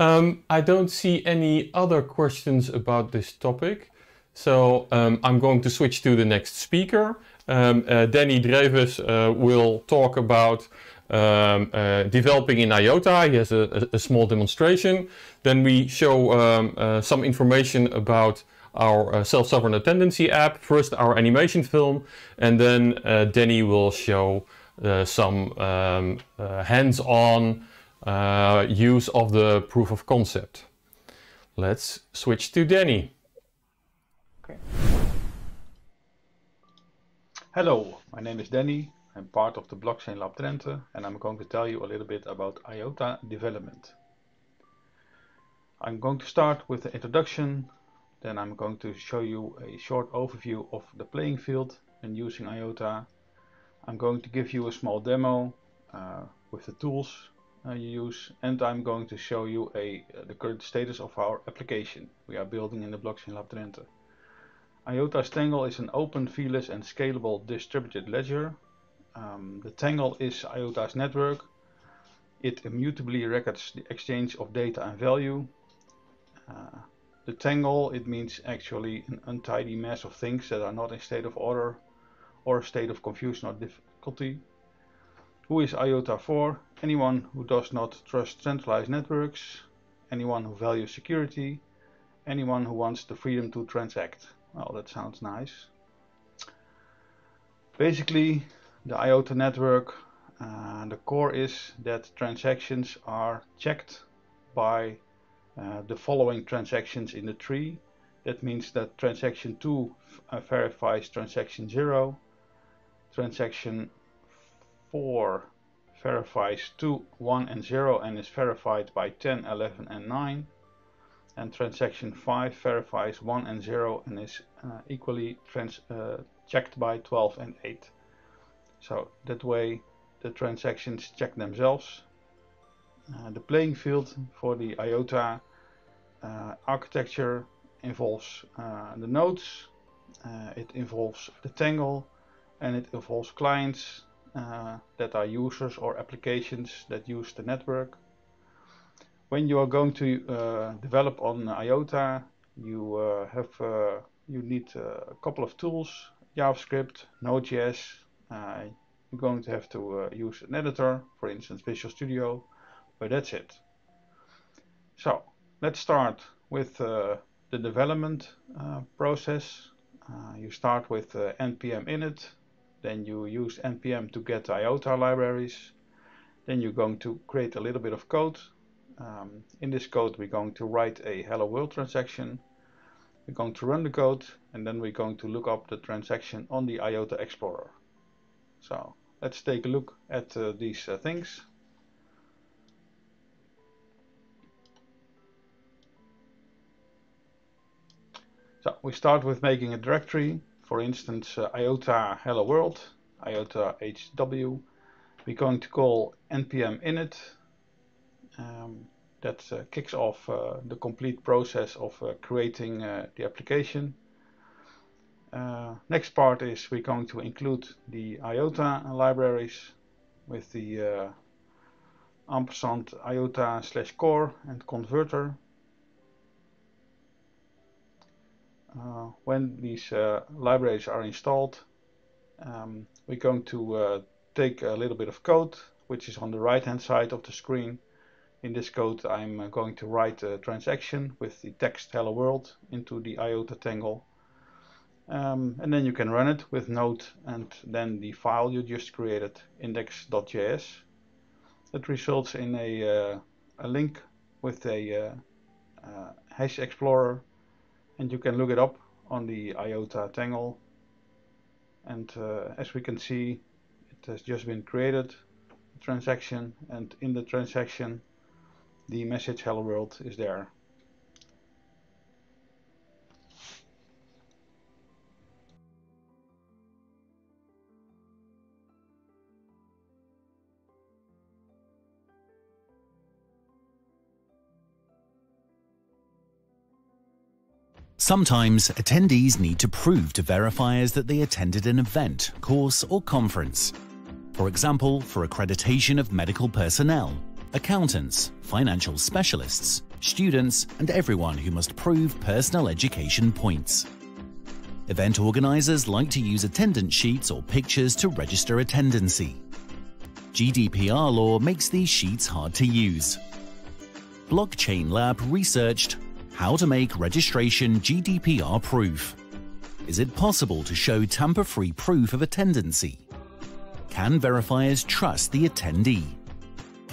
Um, I don't see any other questions about this topic. So um, I'm going to switch to the next speaker. Um, uh, Danny Dreves uh, will talk about um, uh, developing in IOTA. He has a, a, small demonstration. Then we show um, uh, some information about our uh, self-sovereign attendancy app, first our animation film, and then uh, Danny will show some um, hands-on use of the proof of concept. Let's switch to Danny. Okay. Hello, my name is Danny. I'm part of the Blockchain Lab Drenthe and I'm going to tell you a little bit about IOTA development. I'm going to start with the introduction then I'm going to show you a short overview of the playing field and using IOTA. I'm going to give you a small demo uh, with the tools uh, you use and I'm going to show you a, uh, the current status of our application we are building in the Blockchain Lab Drenthe. IOTA's Tangle is an open, feeless and scalable distributed ledger. Um, the Tangle is IOTA's network. It immutably records the exchange of data and value. Uh, the tangle, it means actually an untidy mess of things that are not in state of order or state of confusion or difficulty. Who is IOTA for? Anyone who does not trust centralized networks, anyone who values security, anyone who wants the freedom to transact. Well, that sounds nice. Basically, the IOTA network, uh, the core is that transactions are checked by uh, the following transactions in the tree. That means that transaction 2 uh, verifies transaction 0, transaction 4 verifies 2, 1 and 0 and is verified by 10, 11 and 9 and transaction 5 verifies 1 and 0 and is uh, equally uh, checked by 12 and 8. So that way the transactions check themselves uh, the playing field for the IOTA uh, architecture involves uh, the nodes, uh, it involves the tangle, and it involves clients that are users or applications that use the network. When you are going to develop on IOTA, you have you need a couple of tools JavaScript, Node.js, uh, you're going to have to uh, use an editor, for instance Visual Studio, but that's it. So let's start with uh, the development uh, process. Uh, you start with uh, npm init, then you use npm to get IOTA libraries, then you're going to create a little bit of code. Um, in this code we're going to write a hello world transaction, we're going to run the code, and then we're going to look up the transaction on the IOTA Explorer. So let's take a look at uh, these uh, things. So we start with making a directory, for instance uh, iota hello world, iota hw. We're going to call npm init. Um, that uh, kicks off uh, the complete process of uh, creating the application. Next part is we're going to include the iota libraries with the ampersand iota slash core and converter uh, when these uh, libraries are installed, um, we're going to uh, take a little bit of code, which is on the right hand side of the screen. In this code, I'm going to write a transaction with the text hello world into the IOTA tangle. Um, and then you can run it with Node and then the file you just created, index.js. That results in a, uh, a link with a uh, uh, hash explorer and you can look it up on the IOTA Tangle and uh, as we can see it has just been created a transaction and in the transaction the message hello world is there Sometimes attendees need to prove to verifiers that they attended an event, course or conference. For example, for accreditation of medical personnel, accountants, financial specialists, students and everyone who must prove personal education points. Event organizers like to use attendance sheets or pictures to register attendancy. GDPR law makes these sheets hard to use. Blockchain Lab researched how to make registration GDPR proof. Is it possible to show tamper-free proof of attendancy? Can verifiers trust the attendee?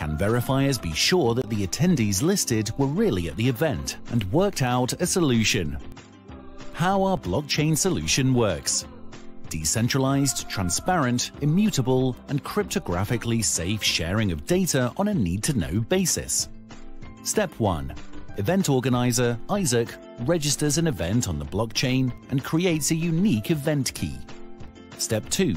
Can verifiers be sure that the attendees listed were really at the event and worked out a solution? How our blockchain solution works. Decentralized, transparent, immutable, and cryptographically safe sharing of data on a need-to-know basis. Step 1 event organizer, Isaac, registers an event on the blockchain and creates a unique event key. Step 2.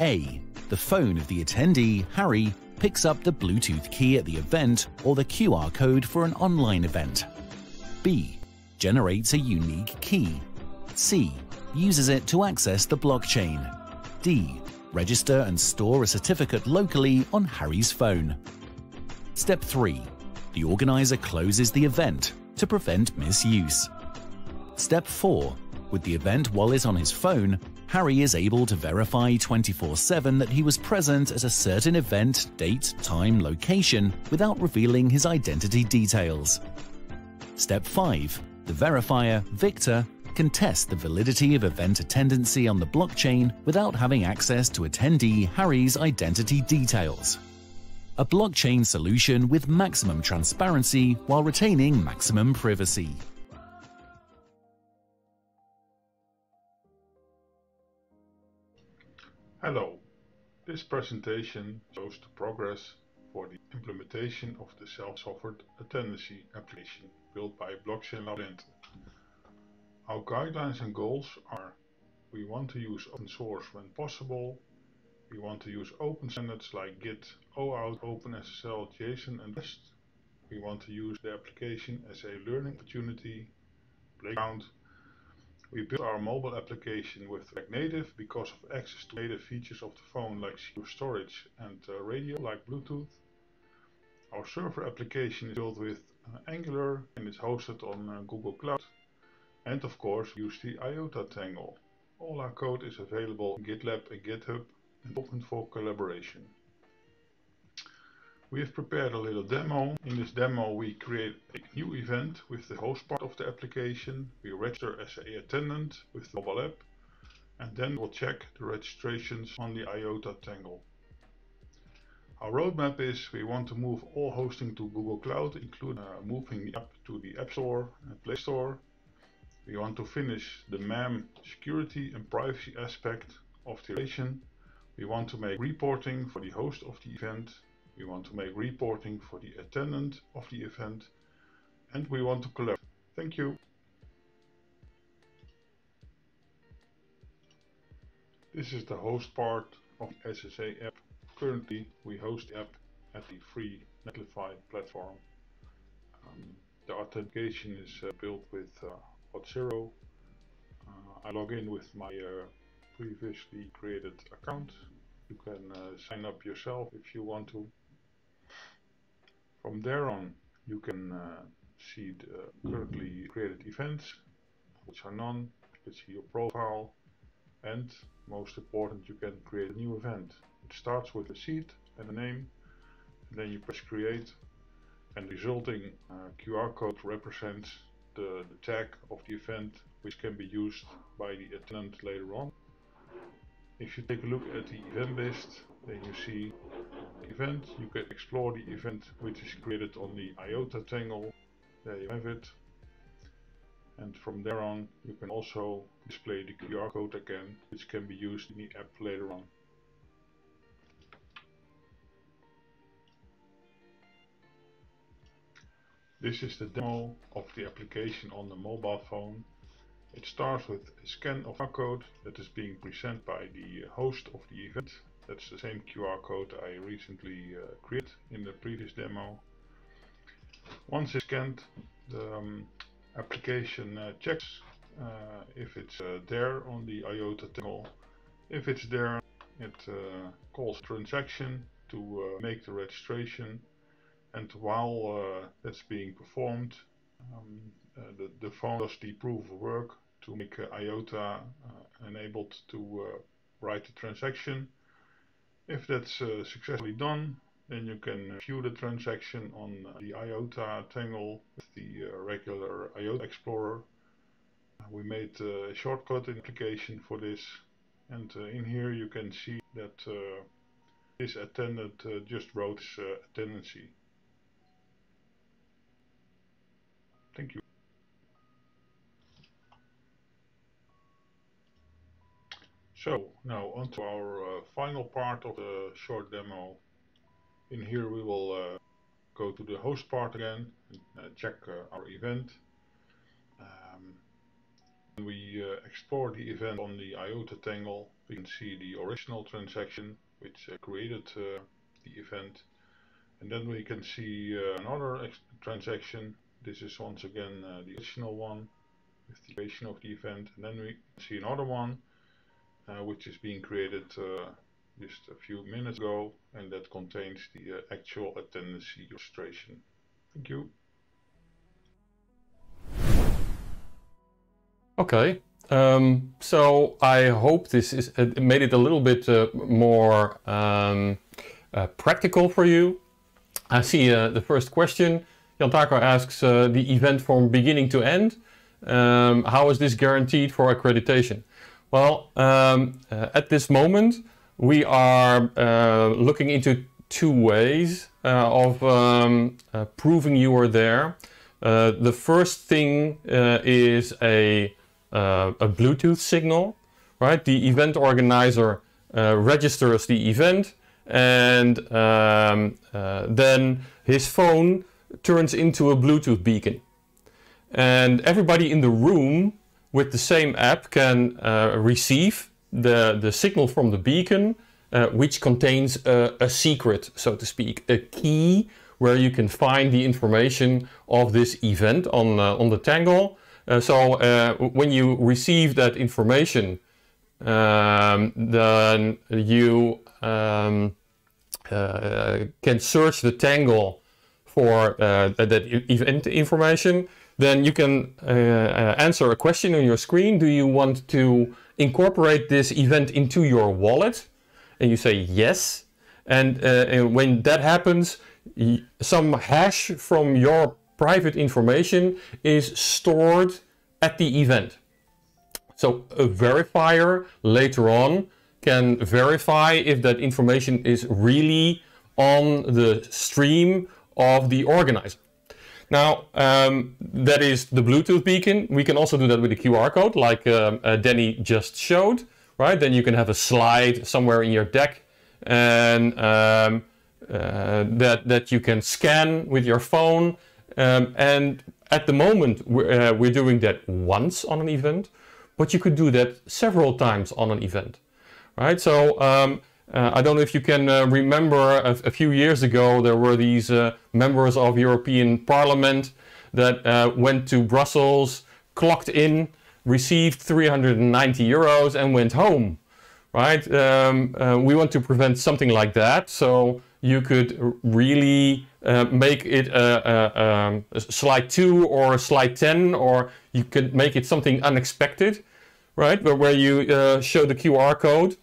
A. The phone of the attendee, Harry, picks up the Bluetooth key at the event or the QR code for an online event. B. Generates a unique key. C. Uses it to access the blockchain. D. Register and store a certificate locally on Harry's phone. Step 3 the organizer closes the event to prevent misuse. Step 4. With the event wallet on his phone, Harry is able to verify 24-7 that he was present at a certain event, date, time, location without revealing his identity details. Step 5. The verifier, Victor, can test the validity of event attendancy on the blockchain without having access to attendee Harry's identity details a blockchain solution with maximum transparency while retaining maximum privacy. Hello, this presentation shows the progress for the implementation of the self-sovereign attendancy application built by Blockchain Lab Our guidelines and goals are we want to use open source when possible, we want to use open standards like Git, OAuth, OpenSSL, JSON and REST. We want to use the application as a learning opportunity, playground. We built our mobile application with React Native because of access to native features of the phone like secure storage and uh, radio like Bluetooth. Our server application is built with uh, Angular and is hosted on uh, Google Cloud. And of course use the IOTA tangle. All our code is available in GitLab and GitHub and open for collaboration. We have prepared a little demo. In this demo we create a new event with the host part of the application. We register as a attendant with the mobile app and then we'll check the registrations on the IOTA Tangle. Our roadmap is we want to move all hosting to Google Cloud, including uh, moving the app to the App Store and Play Store. We want to finish the MAM security and privacy aspect of the relation. We want to make reporting for the host of the event we want to make reporting for the attendant of the event and we want to collect. Thank you. This is the host part of the SSA app. Currently we host the app at the free Netlify platform. Um, the authentication is uh, built with uh, Auth0. Uh, I log in with my uh, previously created account. You can uh, sign up yourself if you want to. From there on, you can uh, see the currently created events, which are none. You can see your profile, and most important, you can create a new event. It starts with a seed and a name, and then you press create, and the resulting uh, QR code represents the, the tag of the event, which can be used by the attendant later on. If you take a look at the event list, then you see event. You can explore the event which is created on the IOTA tangle. There you have it. And from there on you can also display the QR code again, which can be used in the app later on. This is the demo of the application on the mobile phone. It starts with a scan of our code that is being presented by the host of the event that's the same QR code I recently uh, created in the previous demo. Once it's scanned, the um, application uh, checks uh, if it's uh, there on the IOTA tangle. If it's there, it uh, calls transaction to uh, make the registration and while that's being performed, um, the, the phone does the proof of work to make uh, IOTA uh, enabled to uh, write the transaction if that's uh, successfully done, then you can view the transaction on uh, the IOTA tangle with the uh, regular IOTA Explorer. we made a shortcut application for this and in here you can see that this attendant just wrote his attendancy. Thank you. So now onto our uh, final part of the short demo. In here we will uh, go to the host part again and uh, check uh, our event. Um, we uh, explore the event on the IOTA tangle we can see the original transaction which uh, created the event and then we can see another transaction. This is once again the original one with the creation of the event and then we see another one which is being created uh, just a few minutes ago and that contains the uh, actual attendance illustration. Thank you. Okay, um, so I hope this is uh, made it a little bit uh, more um, uh, practical for you. I see the first question. Jan Taco asks the event from beginning to end. Um, how is this guaranteed for accreditation? Well, um, uh, at this moment, we are uh, looking into two ways uh, of um, uh, proving you are there. Uh, the first thing is a, a Bluetooth signal, right? The event organizer registers the event and um, then his phone turns into a Bluetooth beacon. And everybody in the room with the same app can uh, receive the, the signal from the beacon, uh, which contains a, a, secret, so to speak, a key where you can find the information of this event on, uh, on the Tangle. Uh, so uh, when you receive that information, um, then you um, uh, can search the Tangle for that event information then you can uh, uh, answer a question on your screen. Do you want to incorporate this event into your wallet? and you say yes. And, uh, and when that happens, some hash from your private information is stored at the event. So a verifier later on can verify if that information is really on the stream of the organizer. Now, um, that is the Bluetooth beacon. We can also do that with the QR code, like um, uh, Danny just showed, right? Then you can have a slide somewhere in your deck and um, uh, that, that you can scan with your phone. Um, and at the moment, we're, uh, we're doing that once on an event, but you could do that several times on an event, right? So um, uh, I don't know if you can uh, remember a, a, few years ago there were these uh, members of European Parliament that uh, went to Brussels, clocked in, received 390 euros and went home. Right? Um, uh, we want to prevent something like that, so you could really uh, make it a, a, a, slide 2 or a slide 10 or you could make it something unexpected, right? Where, where you show the QR code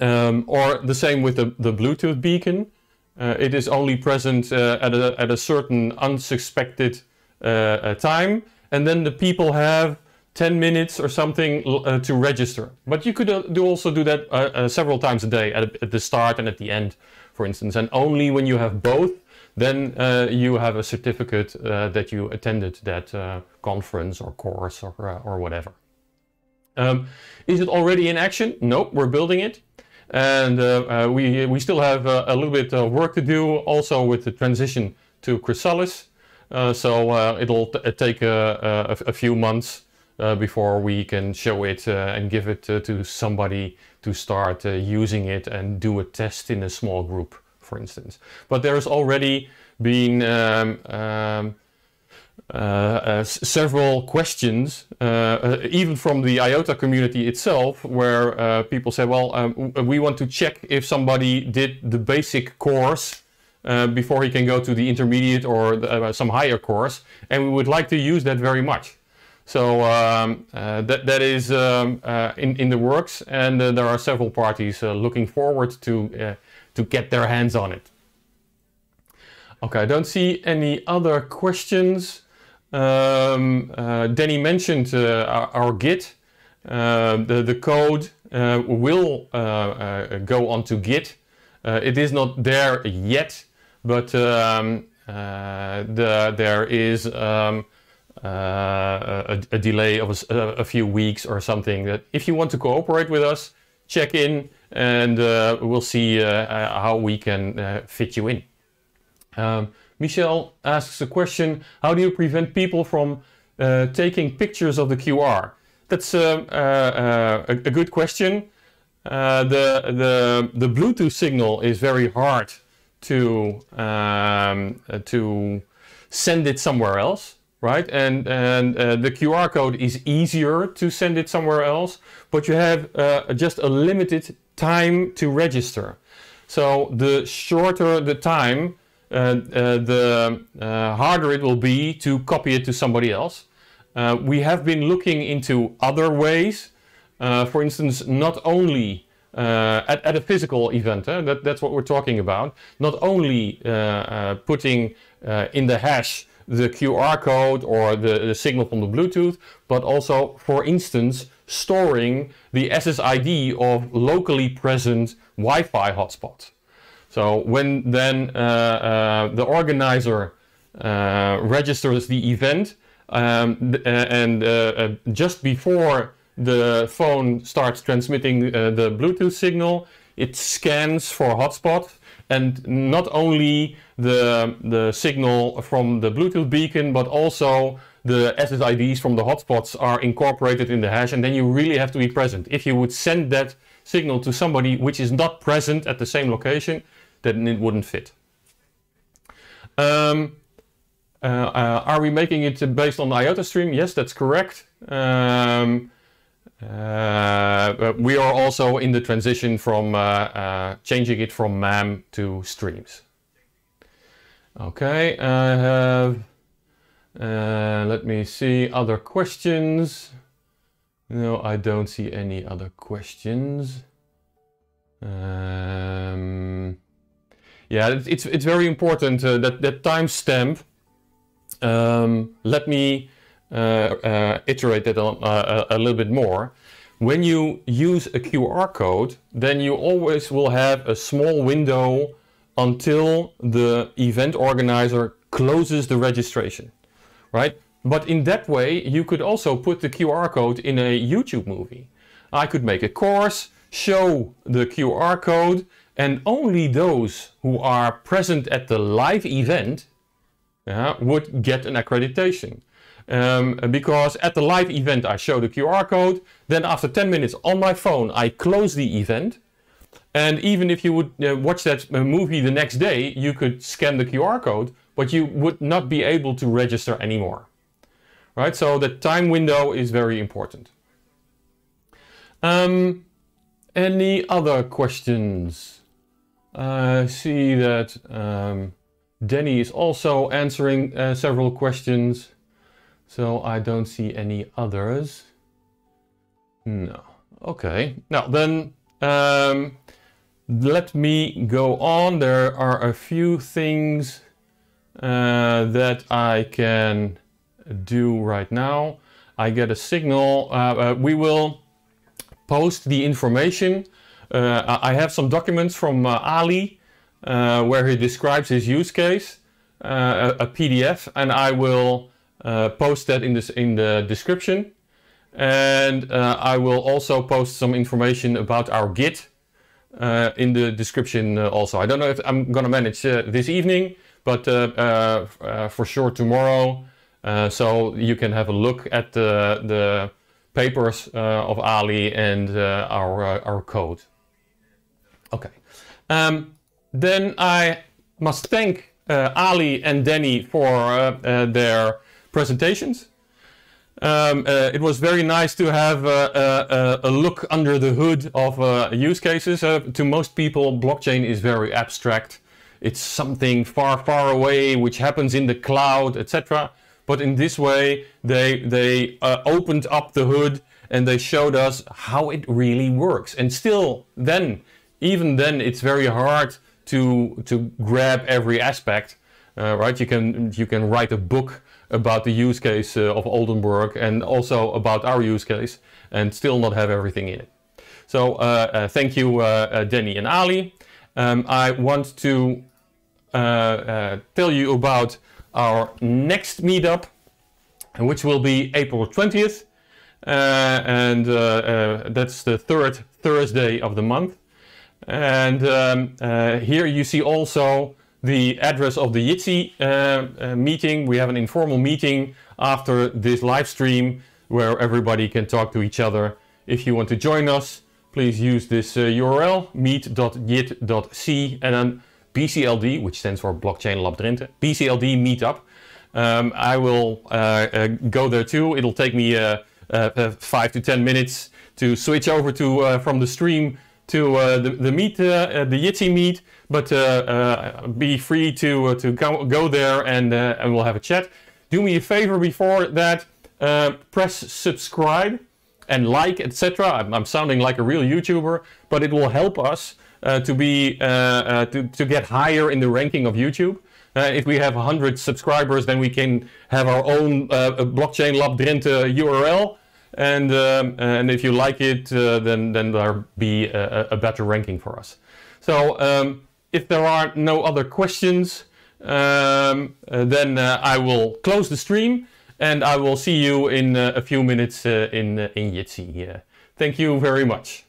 um, or the same with the, the Bluetooth beacon. Uh, it is only present uh, at, a, at a certain unsuspected uh, time. And then the people have 10 minutes or something uh, to register. But you could uh, do also do that uh, several times a day at, at, the start and at the end, for instance. And only when you have both, then you have a certificate that you attended that conference or course or, or whatever. Um, is it already in action? Nope, we're building it. And uh, uh, we, we still have uh, a little bit of work to do also with the transition to Chrysalis. so it'll take a, a, a, few months before we can show it and give it to somebody to start using it and do a test in a small group, for instance. But there's already been um, um, several questions, uh, even from the IOTA community itself, where people say, well, um, we want to check if somebody did the basic course uh, before he can go to the intermediate or the, uh, some higher course, and we would like to use that very much. So um, uh, that that is um, in in the works, and there are several parties looking forward to to get their hands on it. Okay, I don't see any other questions. Um, uh, Danny mentioned uh, our, our, Git. Uh, the, the code uh, will uh, uh, go onto Git. it is not there yet, but um, the, there is um, a, a, delay of a, a, few weeks or something. That if you want to cooperate with us, check in and we'll see how we can fit you in. Um, Michelle asks a question, how do you prevent people from uh, taking pictures of the QR? That's uh, uh, a, a, good question. Uh, the, the, the Bluetooth signal is very hard to, um, to send it somewhere else, right? And, and uh, the QR code is easier to send it somewhere else, but you have uh, just a limited time to register. So the shorter the time, Uh, uh, the uh, harder it will be to copy it to somebody else. Uh, we have been looking into other ways. Uh, for instance, not only at, at, a physical event, eh, that, that's what we're talking about, not only putting in the hash the QR code or the, the, signal from the Bluetooth, but also, for instance, storing the SSID of locally present Wi-Fi hotspots. So when then uh, uh, the organizer uh, registers the event um, and just before the phone starts transmitting the Bluetooth signal, it scans for hotspot and not only the, the signal from the Bluetooth beacon, but also the SSIDs from the hotspots are incorporated in the hash, and then you really have to be present. If you would send that signal to somebody which is not present at the same location, then it wouldn't fit. Um, uh, uh, are we making it based on the IOTA stream? Yes, that's correct. Um, uh, we are also in the transition from uh, uh, changing it from MAM to streams. Okay, I have, let me see, other questions. No, I don't see any other questions. Uh, Yeah, it's it's very important uh, that that timestamp. Um, let me uh, uh, iterate that a, a little bit more. When you use a QR code, then you always will have a small window until the event organizer closes the registration, right? But in that way, you could also put the QR code in a YouTube movie. I could make a course, show the QR code, and only those who are present at the live event uh, would get an accreditation. Um, because at the live event I show the QR code, then after 10 minutes on my phone I close the event, and even if you would uh, watch that uh, movie the next day, you could scan the QR code, but you would not be able to register anymore. Right, so the time window is very important. Um, any other questions? I see that um, Danny is also answering uh, several questions, so I don't see any others. No. Okay. Now then, um, let me go on. There are a few things uh, that I can do right now. I get a signal. Uh, uh, we will post the information. Uh, I have some documents from uh, Ali uh, where he describes his use case, a, a, PDF, and I will post that in, this, in the description. And I will also post some information about our Git uh, in the description uh, also. I don't know if I'm gonna manage uh, this evening, but for sure tomorrow. so you can have a look at the, the papers of Ali and our, our code. Okay. Um, then I must thank Ali and Danny for their presentations. Um, uh, it was very nice to have uh, uh, a look under the hood of uh, use cases. Uh, to most people, blockchain is very abstract. It's something far, far away, which happens in the cloud, etc. But in this way, they they uh, opened up the hood and they showed us how it really works. And still, then, even then, it's very hard to to grab every aspect. right? You can you can write a book about the use case uh, of Oldenburg and also about our use case and still not have everything in it. So uh, uh, thank you, Denny and Ali. Um, I want to tell you about our next meetup, which will be April 20th. Uh, and uh, uh, that's the third Thursday of the month. And um, here you see also the address of the Jitsi uh, uh, meeting. We have an informal meeting after this live stream where everybody can talk to each other. If you want to join us, please use this uh, URL meet.jit.si and then BCLD, which stands for Blockchain Lab Drenthe, BCLD meetup. Um, I will uh, uh, go there too. It'll take me uh, five to ten minutes to switch over to from the stream to the, the meet, the Jitsi meet but uh, uh, be free to uh, to go, go there and and we'll have a chat. Do me a favor before that, press subscribe and like, etc. I'm, I'm, sounding like a real YouTuber, but it will help us uh, to be uh, uh, to, to get higher in the ranking of YouTube. if we have 100 subscribers, then we can have our own blockchain lab Drenthe URL. And um, and if you like it, then then there'll be a, a, better ranking for us. So um, if there are no other questions, um, uh, then uh, I will close the stream and I will see you in uh, a few minutes uh, in, uh, in Jitsi. thank you very much.